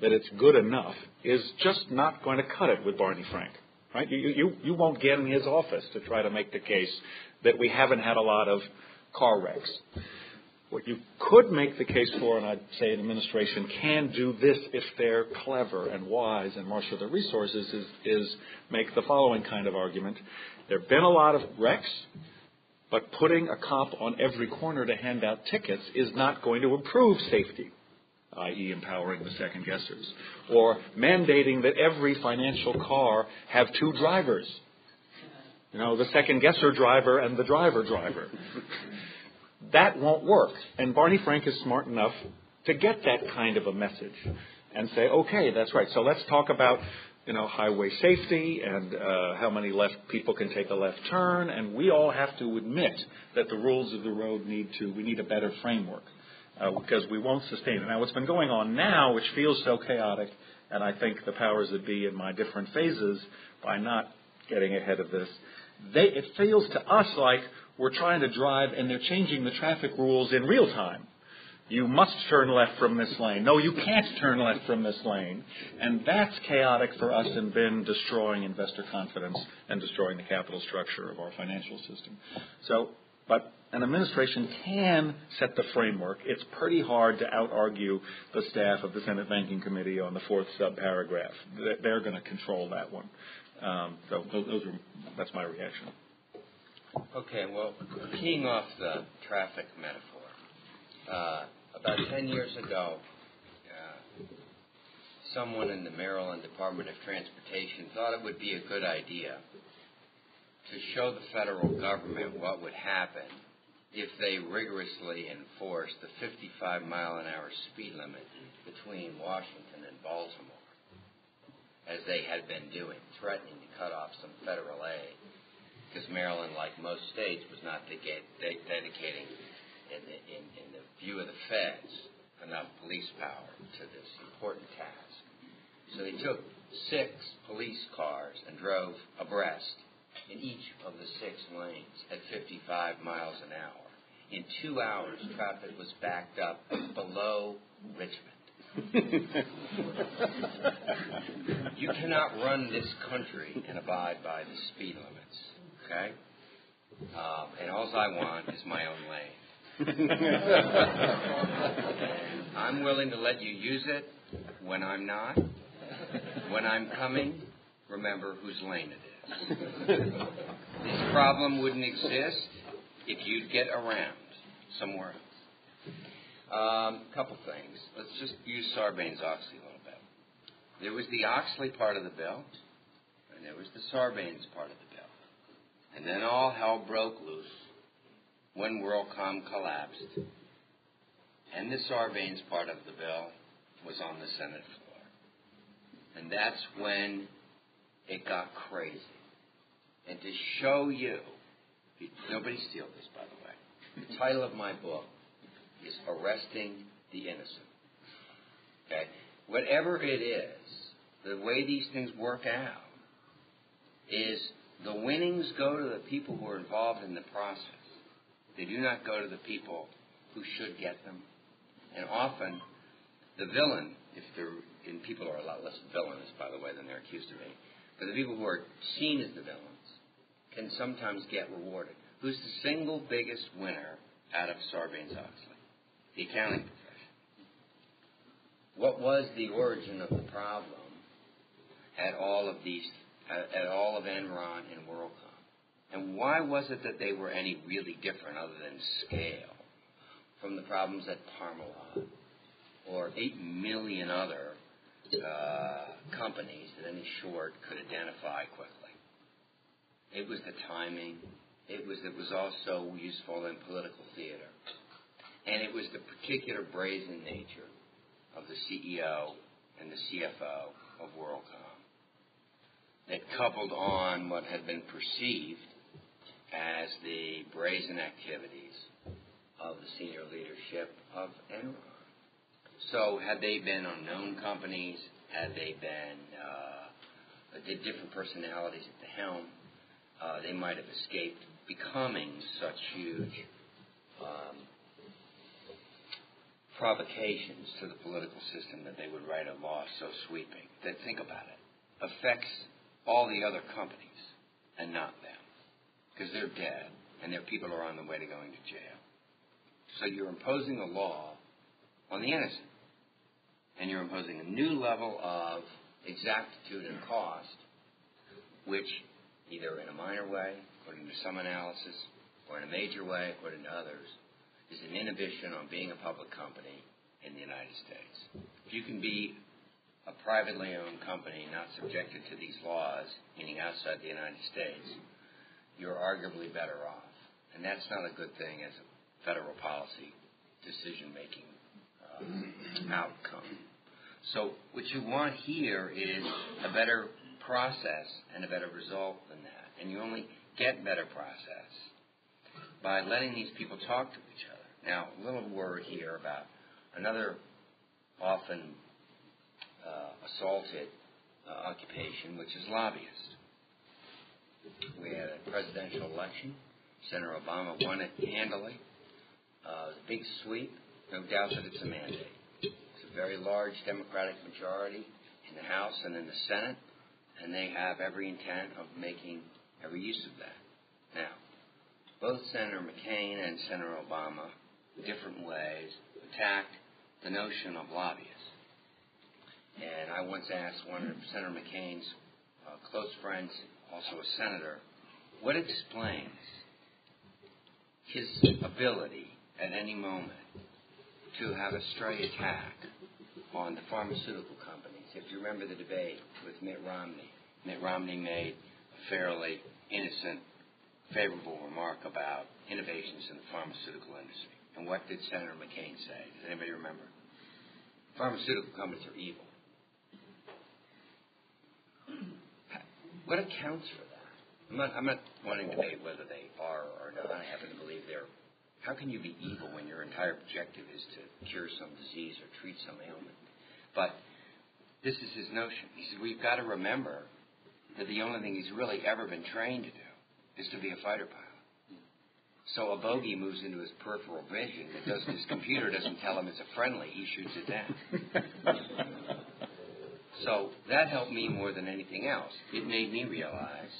that it's good enough, is just not going to cut it with Barney Frank. Right? You, you, you won't get in his office to try to make the case that we haven't had a lot of car wrecks. What you could make the case for, and I'd say an administration can do this if they're clever and wise and marshal their resources, is, is make the following kind of argument. There have been a lot of wrecks, but putting a cop on every corner to hand out tickets is not going to improve safety, i.e., empowering the second guessers, or mandating that every financial car have two drivers. You know, the second guesser driver and the driver driver. That won't work. And Barney Frank is smart enough to get that kind of a message and say, okay, that's right. So let's talk about you know highway safety and uh, how many left people can take a left turn, and we all have to admit that the rules of the road need to we need a better framework uh, because we won't sustain it. Now, what's been going on now, which feels so chaotic, and I think the powers that be in my different phases by not getting ahead of this, they, it feels to us like we're trying to drive and they're changing the traffic rules in real time. You must turn left from this lane. No, you can't turn left from this lane. And that's chaotic for us and been destroying investor confidence and destroying the capital structure of our financial system. So, but an administration can set the framework. It's pretty hard to out-argue the staff of the Senate Banking Committee on the fourth subparagraph. They're going to control that one. Um, so those are, that's my reaction. Okay, well, keying off the traffic metaphor, uh, about 10 years ago, uh, someone in the Maryland Department of Transportation thought it would be a good idea to show the federal government what would happen if they rigorously enforced the 55 mile an hour speed limit between Washington and Baltimore, as they had been doing, threatening to cut off some federal aid because Maryland, like most states, was not dedicating, in the, in, in the view of the feds, enough police power to this important task. So they took six police cars and drove abreast in each of the six lanes at 55 miles an hour. In two hours, traffic was backed up below Richmond. [LAUGHS] you cannot run this country and abide by the speed limits. Okay? Um, and all I want is my own lane. [LAUGHS] I'm willing to let you use it when I'm not. When I'm coming, remember whose lane it is. this problem wouldn't exist if you'd get around somewhere else. A um, couple things. Let's just use Sarbanes Oxley a little bit. There was the Oxley part of the bill, and there was the Sarbanes part of the bill. And then all hell broke loose when WorldCom collapsed. And the Sarbanes part of the bill was on the Senate floor. And that's when it got crazy. And to show you, nobody steal this, by the way. The title of my book is Arresting the Innocent. Okay? Whatever it is, the way these things work out is the winnings go to the people who are involved in the process. They do not go to the people who should get them. And often, the villain, if they're, and people are a lot less villainous, by the way, than they're accused of being, but the people who are seen as the villains can sometimes get rewarded. Who's the single biggest winner out of Sarbanes-Oxley? The accounting profession. What was the origin of the problem at all of these at, at all of Enron and WorldCom? And why was it that they were any really different other than scale from the problems at Parmalat or 8 million other uh, companies that any short could identify quickly? It was the timing. It was it was also useful in political theater. And it was the particular brazen nature of the CEO and the CFO of WorldCom that coupled on what had been perceived as the brazen activities of the senior leadership of Enron. So, had they been unknown companies, had they been uh, the different personalities at the helm, uh, they might have escaped becoming such huge um, provocations to the political system that they would write a law so sweeping that, think about it, affects all the other companies and not them because they're dead and their people are on the way to going to jail. So you're imposing a law on the innocent. And you're imposing a new level of exactitude and cost, which, either in a minor way, according to some analysis, or in a major way, according to others, is an inhibition on being a public company in the United States. If you can be a privately owned company not subjected to these laws, meaning outside the United States, you're arguably better off. And that's not a good thing as a federal policy decision making uh, outcome. So, what you want here is a better process and a better result than that. And you only get better process by letting these people talk to each other. Now, a little word here about another often assaulted uh, occupation, which is lobbyist. We had a presidential election. Senator Obama won it handily. Uh, big sweep. No doubt that it's a mandate. It's a very large Democratic majority in the House and in the Senate, and they have every intent of making every use of that. Now, both Senator McCain and Senator Obama, in different ways, attacked the notion of lobbyists. And I once asked one of Senator McCain's uh, close friends, also a senator, what explains his ability at any moment to have a stray attack on the pharmaceutical companies. If you remember the debate with Mitt Romney, Mitt Romney made a fairly innocent, favorable remark about innovations in the pharmaceutical industry. And what did Senator McCain say? Does anybody remember? Pharmaceutical companies are evil. What accounts for that? I'm not, I'm not wanting to debate whether they are or not. I happen to believe they're. How can you be evil when your entire objective is to cure some disease or treat some ailment? But this is his notion. He said, We've got to remember that the only thing he's really ever been trained to do is to be a fighter pilot. So a bogey moves into his peripheral vision does his computer doesn't tell him it's a friendly, he shoots it down. [LAUGHS] so that helped me more than anything else. It made me realize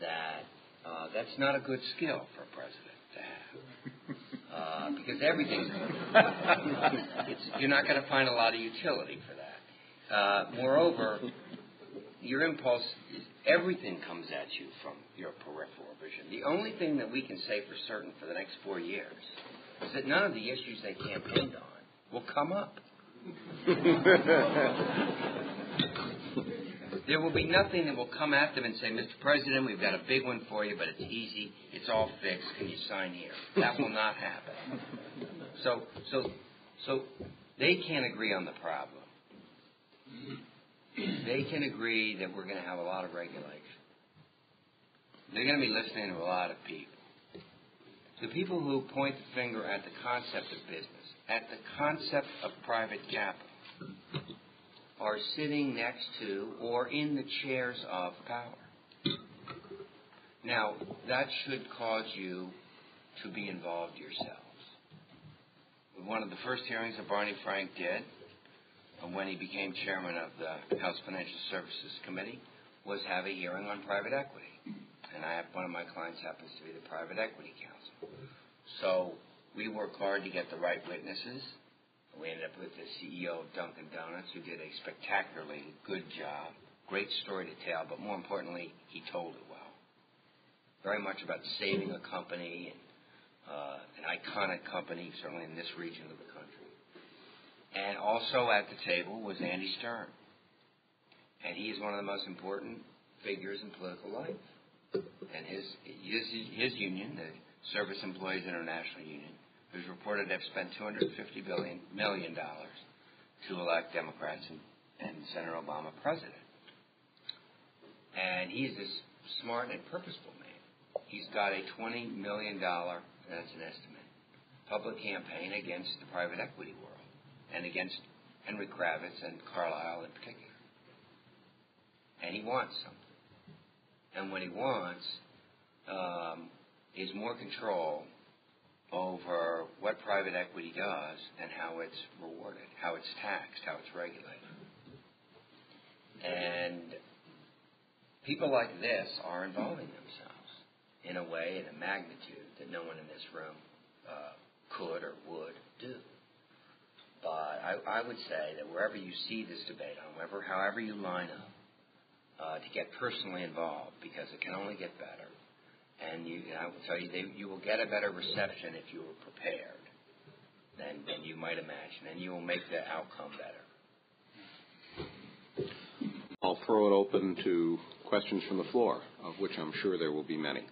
that uh, that's not a good skill for a president to have. Uh, because everything, [LAUGHS] you're not going to find a lot of utility for that. Uh, moreover, your impulse, is everything comes at you from your peripheral vision. The only thing that we can say for certain for the next four years is that none of the issues they campaigned on will come up. [LAUGHS] there will be nothing that will come at them and say, Mr. President, we've got a big one for you, but it's easy, it's all fixed, can you sign here? That will not happen. So, so, so they can't agree on the problem. They can agree that we're going to have a lot of regulation. They're going to be listening to a lot of people. The people who point the finger at the concept of business, at the concept of private capital, are sitting next to or in the chairs of power. Now, that should cause you to be involved yourselves. One of the first hearings that Barney Frank did uh, when he became chairman of the House Financial Services Committee was have a hearing on private equity. And I have one of my clients happens to be the private equity Council. So we worked hard to get the right witnesses. We ended up with the CEO of Dunkin' Donuts, who did a spectacularly good job. Great story to tell, but more importantly, he told it well. Very much about saving a company, uh, an iconic company, certainly in this region of the country. And also at the table was Andy Stern. And he is one of the most important figures in political life. And his, his, his union, the Service Employees International Union, who's reported to have spent $250 billion, million dollars to elect Democrats and, and Senator Obama president. And he's this smart and purposeful man. He's got a $20 million, that's an estimate, public campaign against the private equity world and against Henry Kravis and Carlyle in particular. And he wants something. And what he wants um, is more control over what private equity does and how it's rewarded, how it's taxed, how it's regulated. And people like this are involving themselves in a way, in a magnitude that no one in this room uh, could or would do. But I, I would say that wherever you see this debate, however, however you line up, uh, to get personally involved because it can only get better. And you, I will tell you, they, you will get a better reception if you are prepared than, than you might imagine, and you will make the outcome better. I'll throw it open to questions from the floor, of which I'm sure there will be many.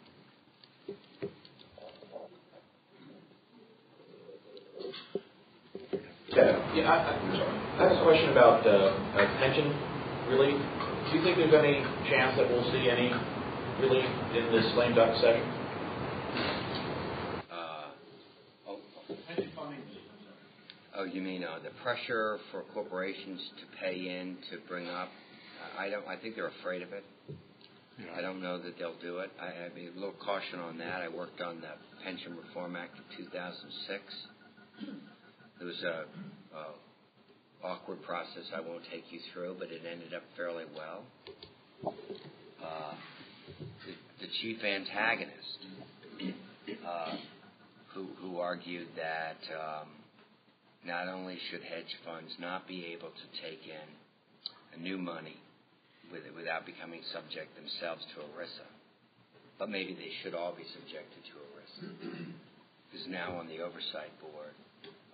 Yeah, yeah I, I, I have a question about uh, uh, pension relief. Do you think there's any chance that we'll see any relief in this lame duck session? Uh, oh, oh, you mean uh, the pressure for corporations to pay in to bring up? I don't. I think they're afraid of it. Yeah. I don't know that they'll do it. I have a little caution on that. I worked on the Pension Reform Act of 2006. It was a, a awkward process I won't take you through, but it ended up fairly well. Uh, the, the chief antagonist, uh, who, who argued that um, not only should hedge funds not be able to take in new money with, without becoming subject themselves to ERISA, but maybe they should all be subjected to ERISA, is now on the oversight board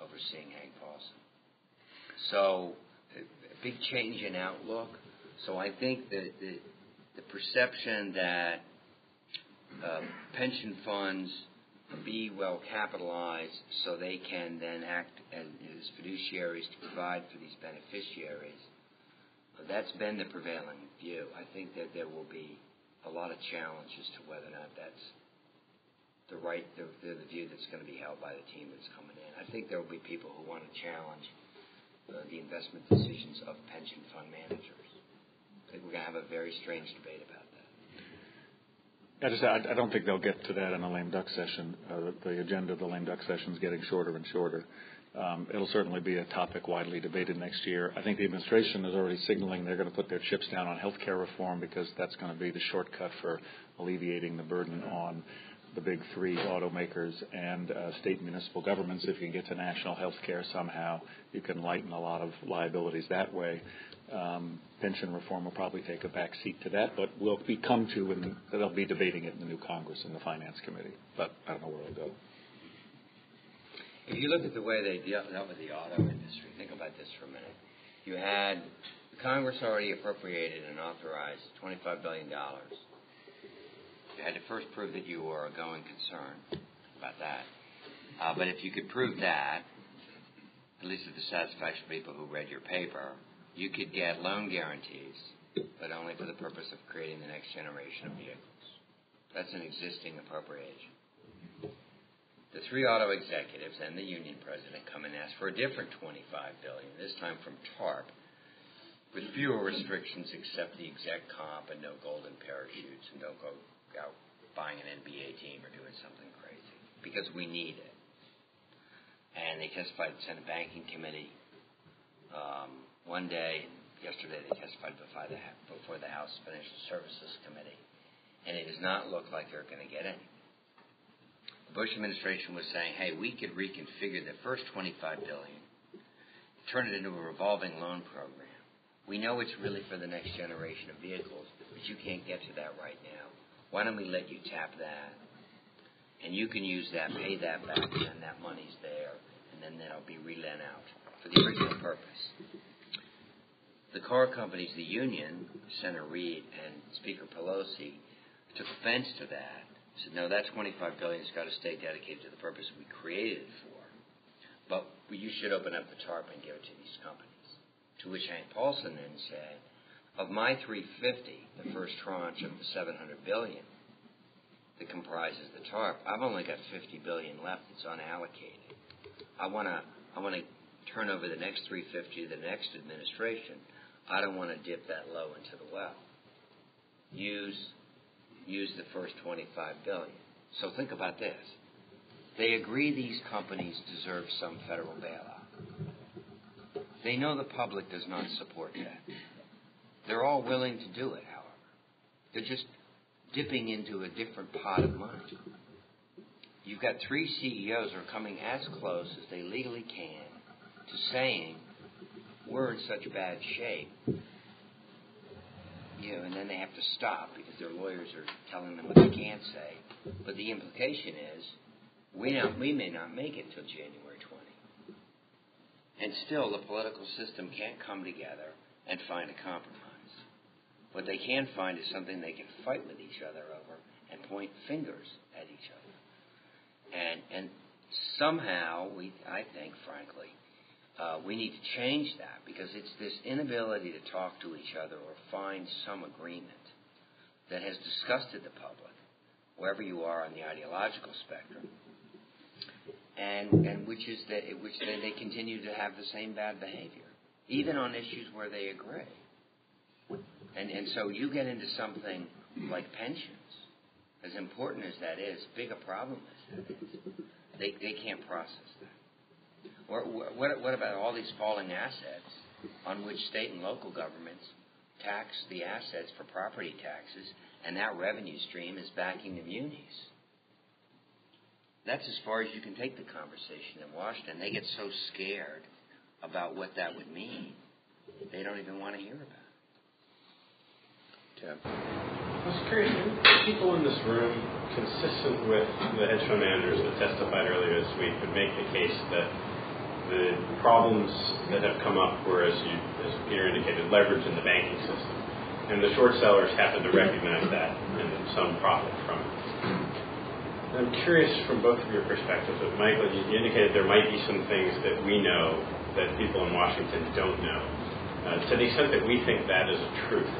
overseeing Hank Paulson. So, a, big change in outlook. So I think that the, the perception that uh, pension funds be well capitalized so they can then act as, as fiduciaries to provide for these beneficiaries. That's been the prevailing view. I think that there will be a lot of challenges to whether or not that's the right, the, the, the view that's going to be held by the team that's coming in. I think there will be people who want to challenge the investment decisions of pension fund managers. I think we're going to have a very strange debate about that. I just I, I don't think they'll get to that in a lame duck session. Uh, the, the agenda of the lame duck session is getting shorter and shorter. Um, it'll certainly be a topic widely debated next year. I think the administration is already signaling they're going to put their chips down on health care reform because that's going to be the shortcut for alleviating the burden on the big three automakers and uh, state municipal governments. If you can get to national health care somehow, you can lighten a lot of liabilities that way. Um, pension reform will probably take a back seat to that, but we'll be come to, and they'll be debating it in the new Congress in the Finance Committee. But I don't know where it'll go. If you look at the way they dealt with the auto industry, think about this for a minute. You had Congress already appropriated and authorized $25 billion. You had to first prove that you were a going concern about that. Uh, but if you could prove that, at least to the satisfaction of people who read your paper, you could get loan guarantees, but only for the purpose of creating the next generation of vehicles. That's an existing appropriation. The three auto executives and the union president come and ask for a different 25 billion, this time from TARP, with fewer restrictions except the exec comp and no golden parachutes and go out buying an NBA team or doing something crazy because we need it. And they testified at the Senate Banking Committee um, one day. Yesterday they testified before the, before the House Financial Services Committee. And it does not look like they're going to get any. The Bush administration was saying, hey, we could reconfigure the first 25 billion, turn it into a revolving loan program. We know it's really for the next generation of vehicles, but you can't get to that right now. Why don't we let you tap that? And you can use that, pay that back, and then that money's there, and then that'll be relent out for the original purpose. The car companies, the union, Senator Reid and Speaker Pelosi, took offense to that. Said, no, that 25 billion has got to stay dedicated to the purpose we created it for. But you should open up the TARP and give it to these companies. To which Hank Paulson then said, of my 350, the first tranche of the 700 billion that comprises the TARP, I've only got 50 billion left that's unallocated. I want to I want to turn over the next 350 to the next administration. I don't want to dip that low into the well. Use use the first 25 billion. So think about this. They agree these companies deserve some federal bailout. They know the public does not support that. They're all willing to do it, however. They're just dipping into a different pot of money. You you've got three CEOs who are coming as close as they legally can to saying we're in such bad shape. You know, and then they have to stop because their lawyers are telling them what they can't say. But the implication is we not, we may not make it until January 20. And still, the political system can't come together and find a compromise. What they can find is something they can fight with each other over and point fingers at each other. And and somehow we, I think, frankly, uh, we need to change that because it's this inability to talk to each other or find some agreement that has disgusted the public, wherever you are on the ideological spectrum, and and which is that which then they continue to have the same bad behavior, even on issues where they agree. And and so you get into something like pensions, as important as that is, big a problem as that is, they they can't process that. Or what what about all these falling assets on which state and local governments tax the assets for property taxes, and that revenue stream is backing the munis? That's as far as you can take the conversation in Washington. They get so scared about what that would mean, they don't even want to hear about it. Tim. I was curious, people in this room, consistent with the hedge fund managers that testified earlier this week, would make the case that the problems that have come up were, as, you, as Peter indicated, leverage in the banking system. And the short sellers happen to recognize that and some profit from it. I'm curious from both of your perspectives. But Michael, you indicated there might be some things that we know that people in Washington don't know. Uh, to the extent that we think that is a truth,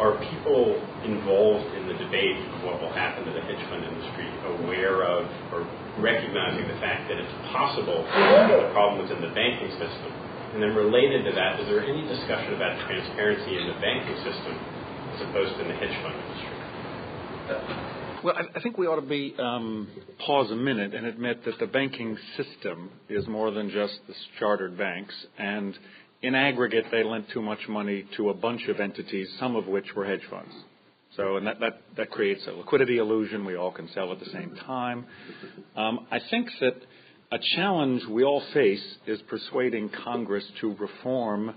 are people involved in the debate of what will happen to the hedge fund industry aware of or recognizing the fact that it's possible that the problem is in the banking system? And then related to that, is there any discussion about transparency in the banking system as opposed to in the hedge fund industry? Well, I, I think we ought to be um, pause a minute and admit that the banking system is more than just the chartered banks, and in aggregate, they lent too much money to a bunch of entities, some of which were hedge funds. So, and that, that, that creates a liquidity illusion. We all can sell at the same time. Um, I think that a challenge we all face is persuading Congress to reform,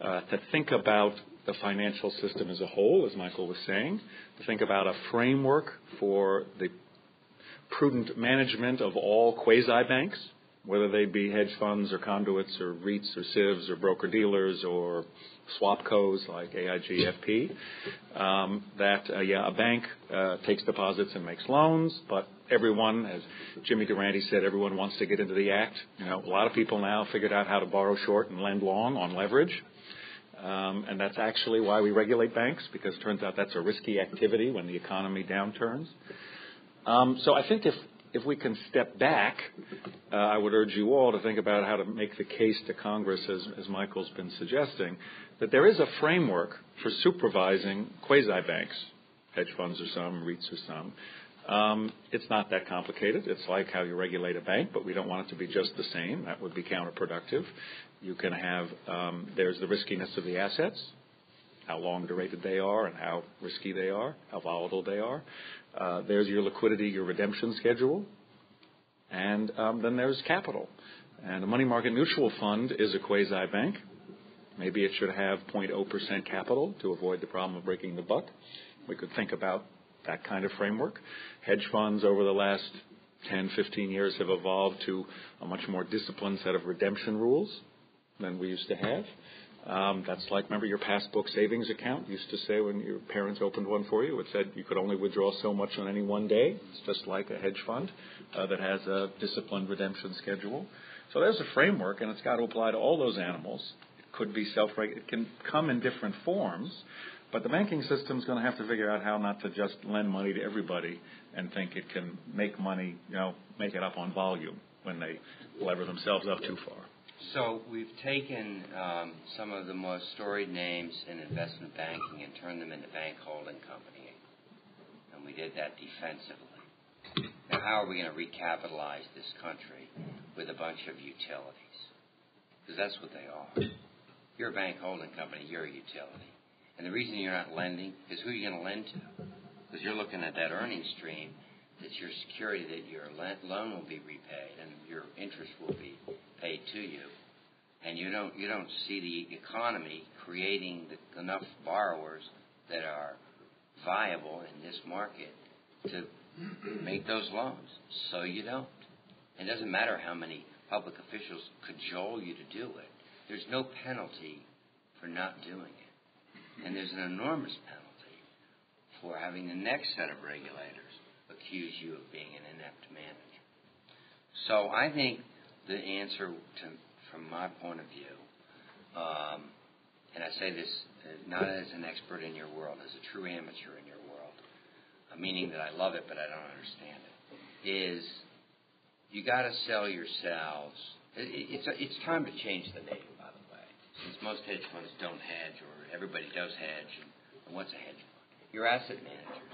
uh, to think about the financial system as a whole, as Michael was saying, to think about a framework for the prudent management of all quasi banks, whether they be hedge funds or conduits or REITs or SIVs or broker dealers or swap cos like AIG, FP, um, that uh, yeah, a bank uh, takes deposits and makes loans, but everyone, as Jimmy Durante said, everyone wants to get into the act. You know, a lot of people now figured out how to borrow short and lend long on leverage. Um, and that's actually why we regulate banks, because it turns out that's a risky activity when the economy downturns. Um, so I think if if we can step back, uh, I would urge you all to think about how to make the case to Congress, as, as Michael's been suggesting, that there is a framework for supervising quasi banks, hedge funds or some, REITs or some. Um, it's not that complicated. It's like how you regulate a bank, but we don't want it to be just the same. That would be counterproductive. You can have, um, there's the riskiness of the assets, how long durated they are and how risky they are, how volatile they are. Uh, there's your liquidity, your redemption schedule. And um, then there's capital. And a money market mutual fund is a quasi bank. Maybe it should have 0.0% capital to avoid the problem of breaking the buck. We could think about that kind of framework. Hedge funds over the last 10, 15 years have evolved to a much more disciplined set of redemption rules than we used to have. Um, that's like, remember your passbook savings account used to say when your parents opened one for you, it said you could only withdraw so much on any one day. It's just like a hedge fund uh, that has a disciplined redemption schedule. So there's a framework, and it's got to apply to all those animals. It could be self It can come in different forms, but the banking system is going to have to figure out how not to just lend money to everybody and think it can make money, you know, make it up on volume when they lever themselves up too far. So we've taken um, some of the most storied names in investment banking and turned them into bank holding company, and we did that defensively. Now, how are we going to recapitalize this country with a bunch of utilities? Because that's what they are. You're a bank holding company, you're a utility. And the reason you're not lending is who are you going to lend to? Because you're looking at that earnings stream That's your security that your loan will be repaid and your interest will be paid to you. And you don't you don't see the economy creating the, enough borrowers that are viable in this market to make those loans. So you don't. It doesn't matter how many public officials cajole you to do it. There's no penalty for not doing it. And there's an enormous penalty for having the next set of regulators accuse you of being an inept manager. So I think the answer to, from my point of view, um, and I say this uh, not as an expert in your world, as a true amateur in your world, uh, meaning that I love it but I don't understand it, is you got to sell yourselves. It, it's a, it's time to change the name, by the way, since most hedge funds don't hedge or everybody does hedge. And, and what's a hedge fund? You're asset managers,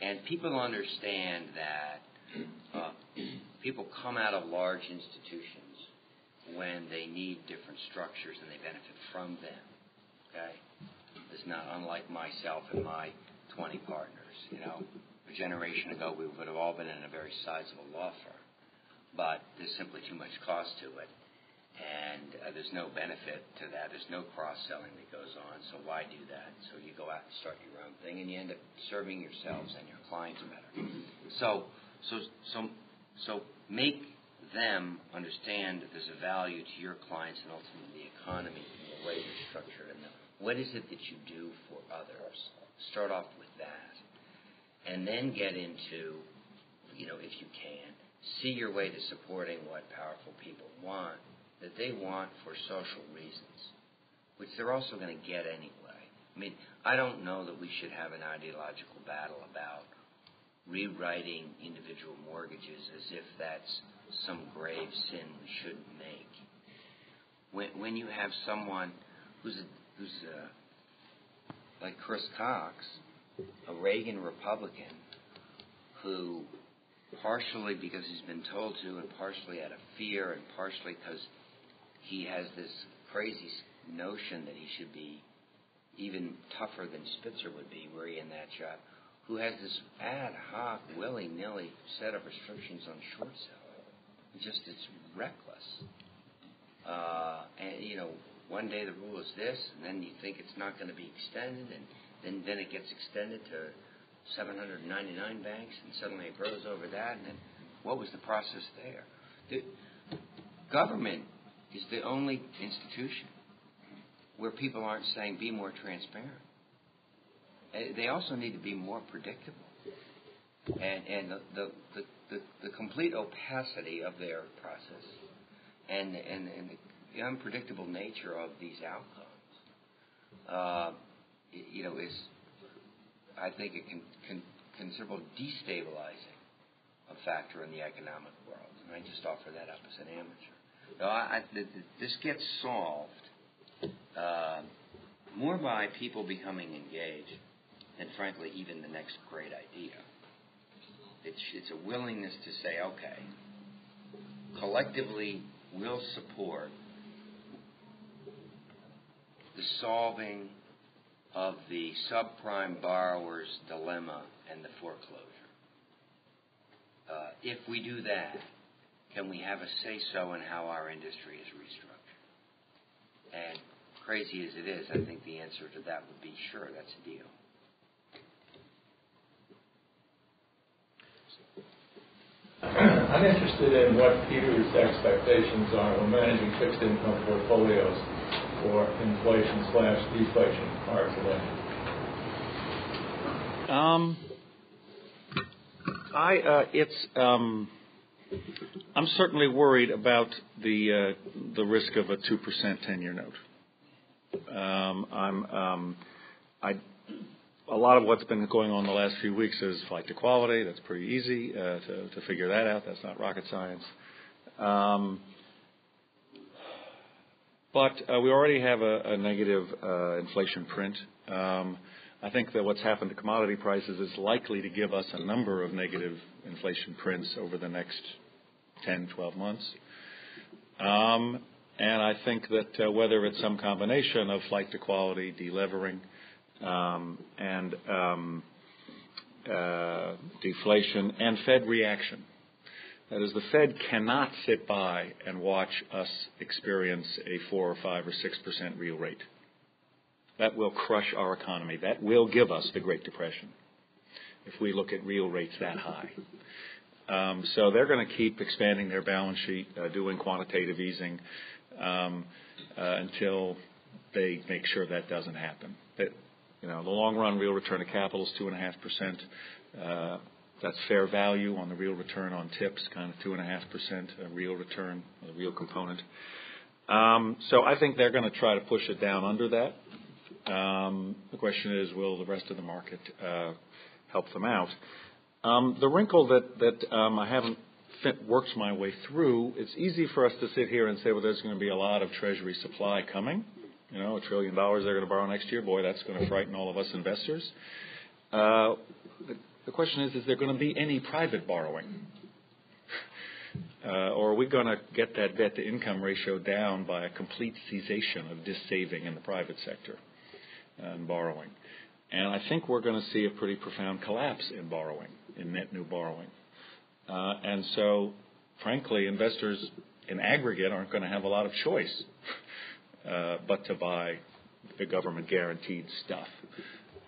and people understand that uh, people come out of large institutions when they need different structures and they benefit from them. Okay? It's not unlike myself and my 20 partners. You know, a generation ago we would have all been in a very sizable law firm, but there's simply too much cost to it, and uh, there's no benefit to that. There's no cross selling that goes on. So why do that? So you go out and start your own thing, and you end up serving yourselves and your clients better. So, so, so, so make them understand that there's a value to your clients and ultimately the economy and the way you're structured and what is it that you do for others? Start off with that. And then get into, you know, if you can, see your way to supporting what powerful people want, that they want for social reasons, which they're also going to get anyway. I mean, I don't know that we should have an ideological battle about rewriting individual mortgages as if that's some grave sin we shouldn't make. When, when you have someone who's a who's uh, like Chris Cox, a Reagan Republican, who partially because he's been told to, and partially out of fear, and partially because he has this crazy notion that he should be even tougher than Spitzer would be, were he in that job, who has this ad hoc, willy nilly set of restrictions on short selling. Just it's reckless. Uh, and you know, one day the rule is this, and then you think it's not going to be extended, and then then it gets extended to 799 banks, and suddenly it grows over that, and then what was the process there? The government is the only institution where people aren't saying be more transparent. Uh, They also need to be more predictable, and and the the the, the, the complete opacity of their process, and and and the unpredictable nature of these outcomes, uh, you know, is I think a con- con- considerable destabilizing a factor in the economic world. And I just offer that up as an amateur. So I, I, th- th- this gets solved uh, more by people becoming engaged than, frankly, even the next great idea. It's, it's a willingness to say, okay, collectively we'll support the solving of the subprime borrower's dilemma and the foreclosure. Uh, if we do that, can we have a say so in how our industry is restructured? And crazy as it is, I think the answer to that would be sure, that's a deal. I'm interested in what Peter's expectations are when managing fixed income portfolios for inflation slash deflation are today. Um, I uh, it's um, I'm certainly worried about the uh, the risk of a two percent ten year note. Um, I'm um, I a lot of what's been going on the last few weeks is flight to quality. That's pretty easy uh, to to figure that out. That's not rocket science. Um, but uh, we already have a, a negative uh, inflation print. Um, I think that what's happened to commodity prices is likely to give us a number of negative inflation prints over the next 10, 12 months. Um, and I think that uh, whether it's some combination of flight to quality, delevering, and um, uh, deflation, and Fed reaction. That is, the Fed cannot sit by and watch us experience a 4 or 5 or 6% real rate. That will crush our economy. That will give us the Great Depression if we look at real rates that high. Um, so they're going to keep expanding their balance sheet, uh, doing quantitative easing um, uh, until they make sure that doesn't happen. That, you know, the long run real return of capital is 2.5%. Uh, that's fair value on the real return on TIPS, kind of 2.5% real return, the real component. Um, so I think they're going to try to push it down under that. Um, the question is, will the rest of the market uh, help them out? Um, the wrinkle that, that um, I haven't worked my way through, it's easy for us to sit here and say, well, there's going to be a lot of Treasury supply coming. You know, a trillion dollars they're going to borrow next year. Boy, that's going to frighten all of us investors. Uh, the, the question is, is there going to be any private borrowing? Uh, or are we going to get that debt to income ratio down by a complete cessation of dissaving in the private sector and borrowing? And I think we're going to see a pretty profound collapse in borrowing, in net new borrowing. Uh, and so, frankly, investors in aggregate aren't going to have a lot of choice but to buy the government guaranteed stuff.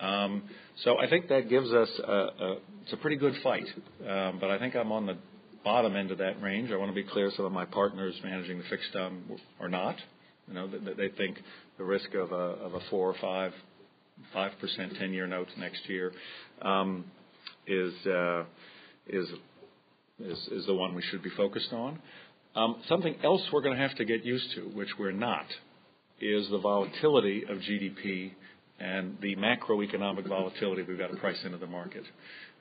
Um, so I think that gives us a, a, it's a pretty good fight. Um, but I think I'm on the bottom end of that range. I want to be clear. Some of my partners managing the fixed income are not. You know, they, they think the risk of a, of a four or five five percent ten year notes next year um, is, uh, is is is the one we should be focused on. Um, something else we're going to have to get used to, which we're not, is the volatility of GDP and the macroeconomic volatility we've got to price into the market.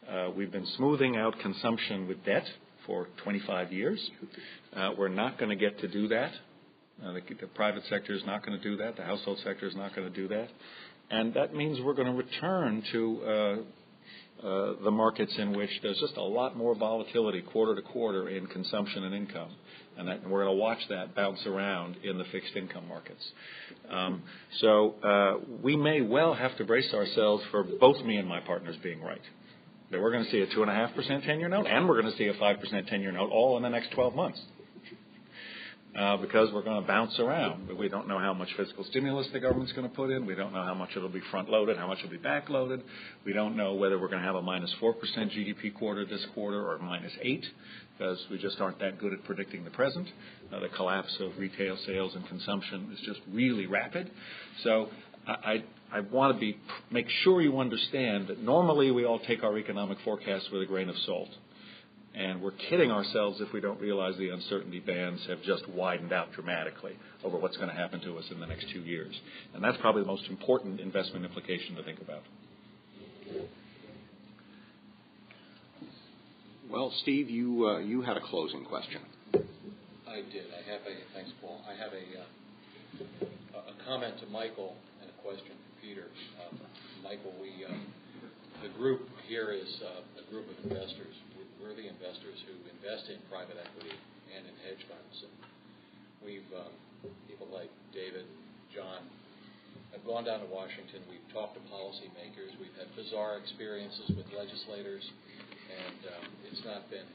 Uh, we've been smoothing out consumption with debt for 25 years. Uh, we're not going to get to do that. Uh, the, the, private sector is not going to do that. The household sector is not going to do that. And that means we're going to return to uh, uh, the markets in which there's just a lot more volatility quarter to quarter in consumption and income and, that, and we're going to watch that bounce around in the fixed income markets. Um, so uh, we may well have to brace ourselves for both me and my partners being right. That we're going to see a 2.5% 10 year note and we're going to see a 5% 10 year note all in the next 12 months. Uh, because we're going to bounce around. We don't know how much fiscal stimulus the government's going to put in. We don't know how much it'll be front loaded, how much it'll be back loaded. We don't know whether we're going to have a minus 4% GDP quarter this quarter or minus 8 because we just aren't that good at predicting the present. Uh, the collapse of retail sales and consumption is just really rapid. So I, I, I want to be make sure you understand that normally we all take our economic forecasts with a grain of salt. And we're kidding ourselves if we don't realize the uncertainty bands have just widened out dramatically over what's going to happen to us in the next two years. And that's probably the most important investment implication to think about. Well, Steve, you uh, you had a closing question. I did. I have a thanks, Paul. I have a uh, a comment to Michael and a question to Peter. Um, Michael, we uh, the group here is uh, a group of investors. We're the investors who invest in private equity and in hedge funds. And we've um, people like David, John, have gone down to Washington. We've talked to policymakers. We've had bizarre experiences with legislators and um, it's not been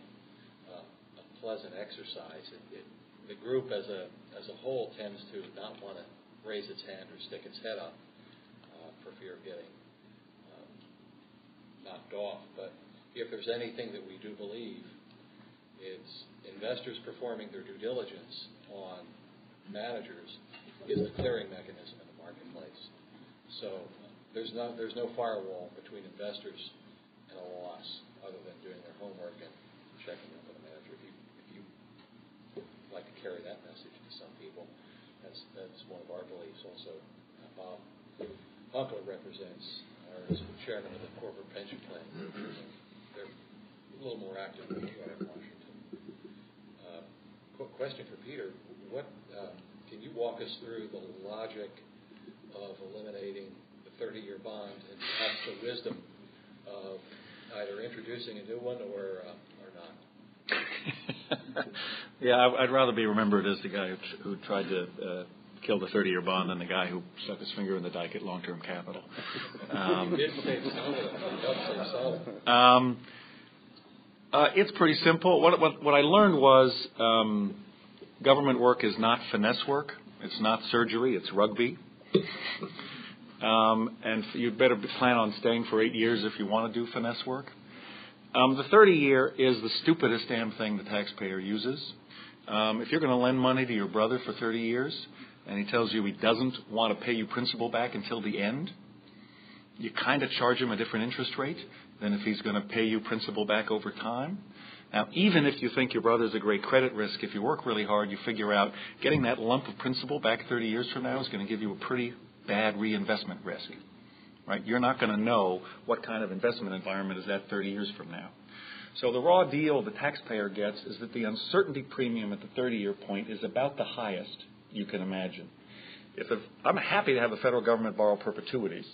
uh, a pleasant exercise. It, it, the group as a as a whole tends to not want to raise its hand or stick its head up uh, for fear of getting um, knocked off. But if there's anything that we do believe, it's investors performing their due diligence on managers is the clearing mechanism in the marketplace. So there's no there's no firewall between investors and a loss other than doing their homework and checking up with the manager. If you, if you like to carry that message to some people, that's, that's one of our beliefs. Also, Bob Hunkler represents, or is chairman of the corporate pension plan. [CLEARS THROAT] Little more active than we are in Washington. Uh, question for Peter: What uh, can you walk us through the logic of eliminating the 30-year bond and perhaps the wisdom of either introducing a new one or uh, or not. [LAUGHS] yeah, I'd rather be remembered as the guy who, who tried to uh, kill the 30-year bond than the guy who stuck his finger in the dike at long-term capital. [LAUGHS] Um, um, uh, it's pretty simple. What, what, what I learned was um, government work is not finesse work. It's not surgery. It's rugby. Um, and you'd better plan on staying for eight years if you want to do finesse work. Um, the 30 year is the stupidest damn thing the taxpayer uses. Um, if you're going to lend money to your brother for 30 years and he tells you he doesn't want to pay you principal back until the end, you kind of charge him a different interest rate than if he's going to pay you principal back over time. Now, even if you think your brother's a great credit risk, if you work really hard, you figure out getting that lump of principal back 30 years from now is going to give you a pretty bad reinvestment risk. Right? You're not going to know what kind of investment environment is that 30 years from now. So the raw deal the taxpayer gets is that the uncertainty premium at the 30-year point is about the highest you can imagine. If a, I'm happy to have the federal government borrow perpetuities.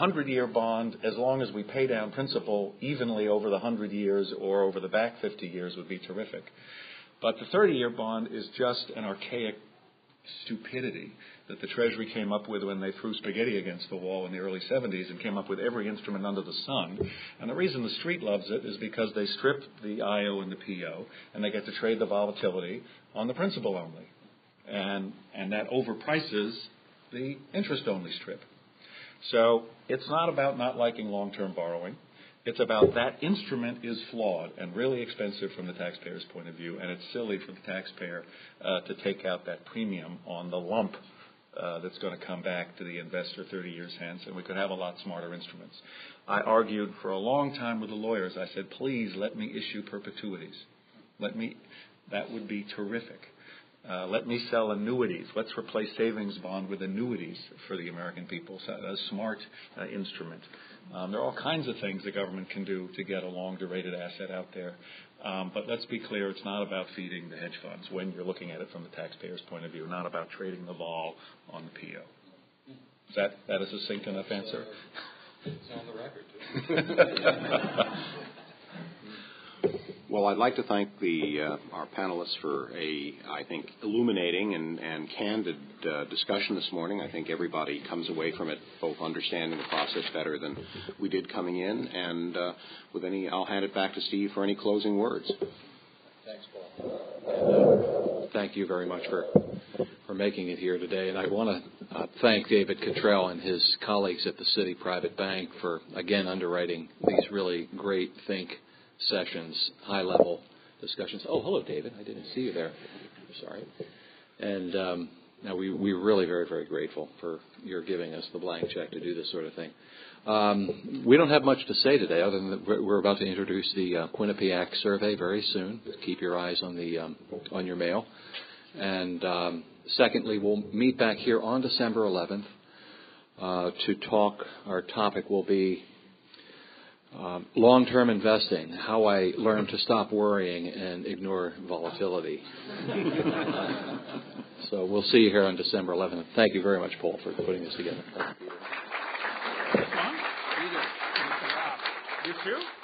100-year bond, as long as we pay down principal evenly over the 100 years or over the back 50 years, would be terrific. But the 30-year bond is just an archaic stupidity that the Treasury came up with when they threw spaghetti against the wall in the early 70s and came up with every instrument under the sun. And the reason the street loves it is because they strip the IO and the PO and they get to trade the volatility on the principal only. And, and that overprices the interest only strip. So it's not about not liking long term borrowing. It's about that instrument is flawed and really expensive from the taxpayer's point of view, and it's silly for the taxpayer uh, to take out that premium on the lump uh, that's going to come back to the investor 30 years hence, and we could have a lot smarter instruments. I argued for a long time with the lawyers. I said, please let me issue perpetuities. Let me. That would be terrific. Uh, let me sell annuities. Let's replace savings bond with annuities for the American people. So a smart uh, instrument. Um, there are all kinds of things the government can do to get a long durated asset out there. Um, but let's be clear, it's not about feeding the hedge funds when you're looking at it from the taxpayer's point of view, not about trading the vol on the PO. Is that, that a succinct enough answer? It's on the record, too. [LAUGHS] Well, I'd like to thank the uh, our panelists for a, I think, illuminating and, and candid uh, discussion this morning. I think everybody comes away from it both understanding the process better than we did coming in. And uh, with any, I'll hand it back to Steve for any closing words. Thanks, Paul. thank you very much for for making it here today. And I want to uh, thank David Cottrell and his colleagues at the Citi Private Bank for again underwriting these really great think sessions, high level discussions. Oh, hello, David. I didn't see you there. Sorry. And um, now we, we're really very, very grateful for your giving us the blank check to do this sort of thing. Um, we don't have much to say today, other than that we're about to introduce the uh, Quinnipiac survey very soon. Keep your eyes on the um, on your mail. And um, secondly, we'll meet back here on December 11th uh, to talk. Our topic will be um, long term investing, how I learned to stop worrying and ignore volatility. [LAUGHS] so we'll see you here on December 11th. Thank you very much, Paul, for putting this together. You too?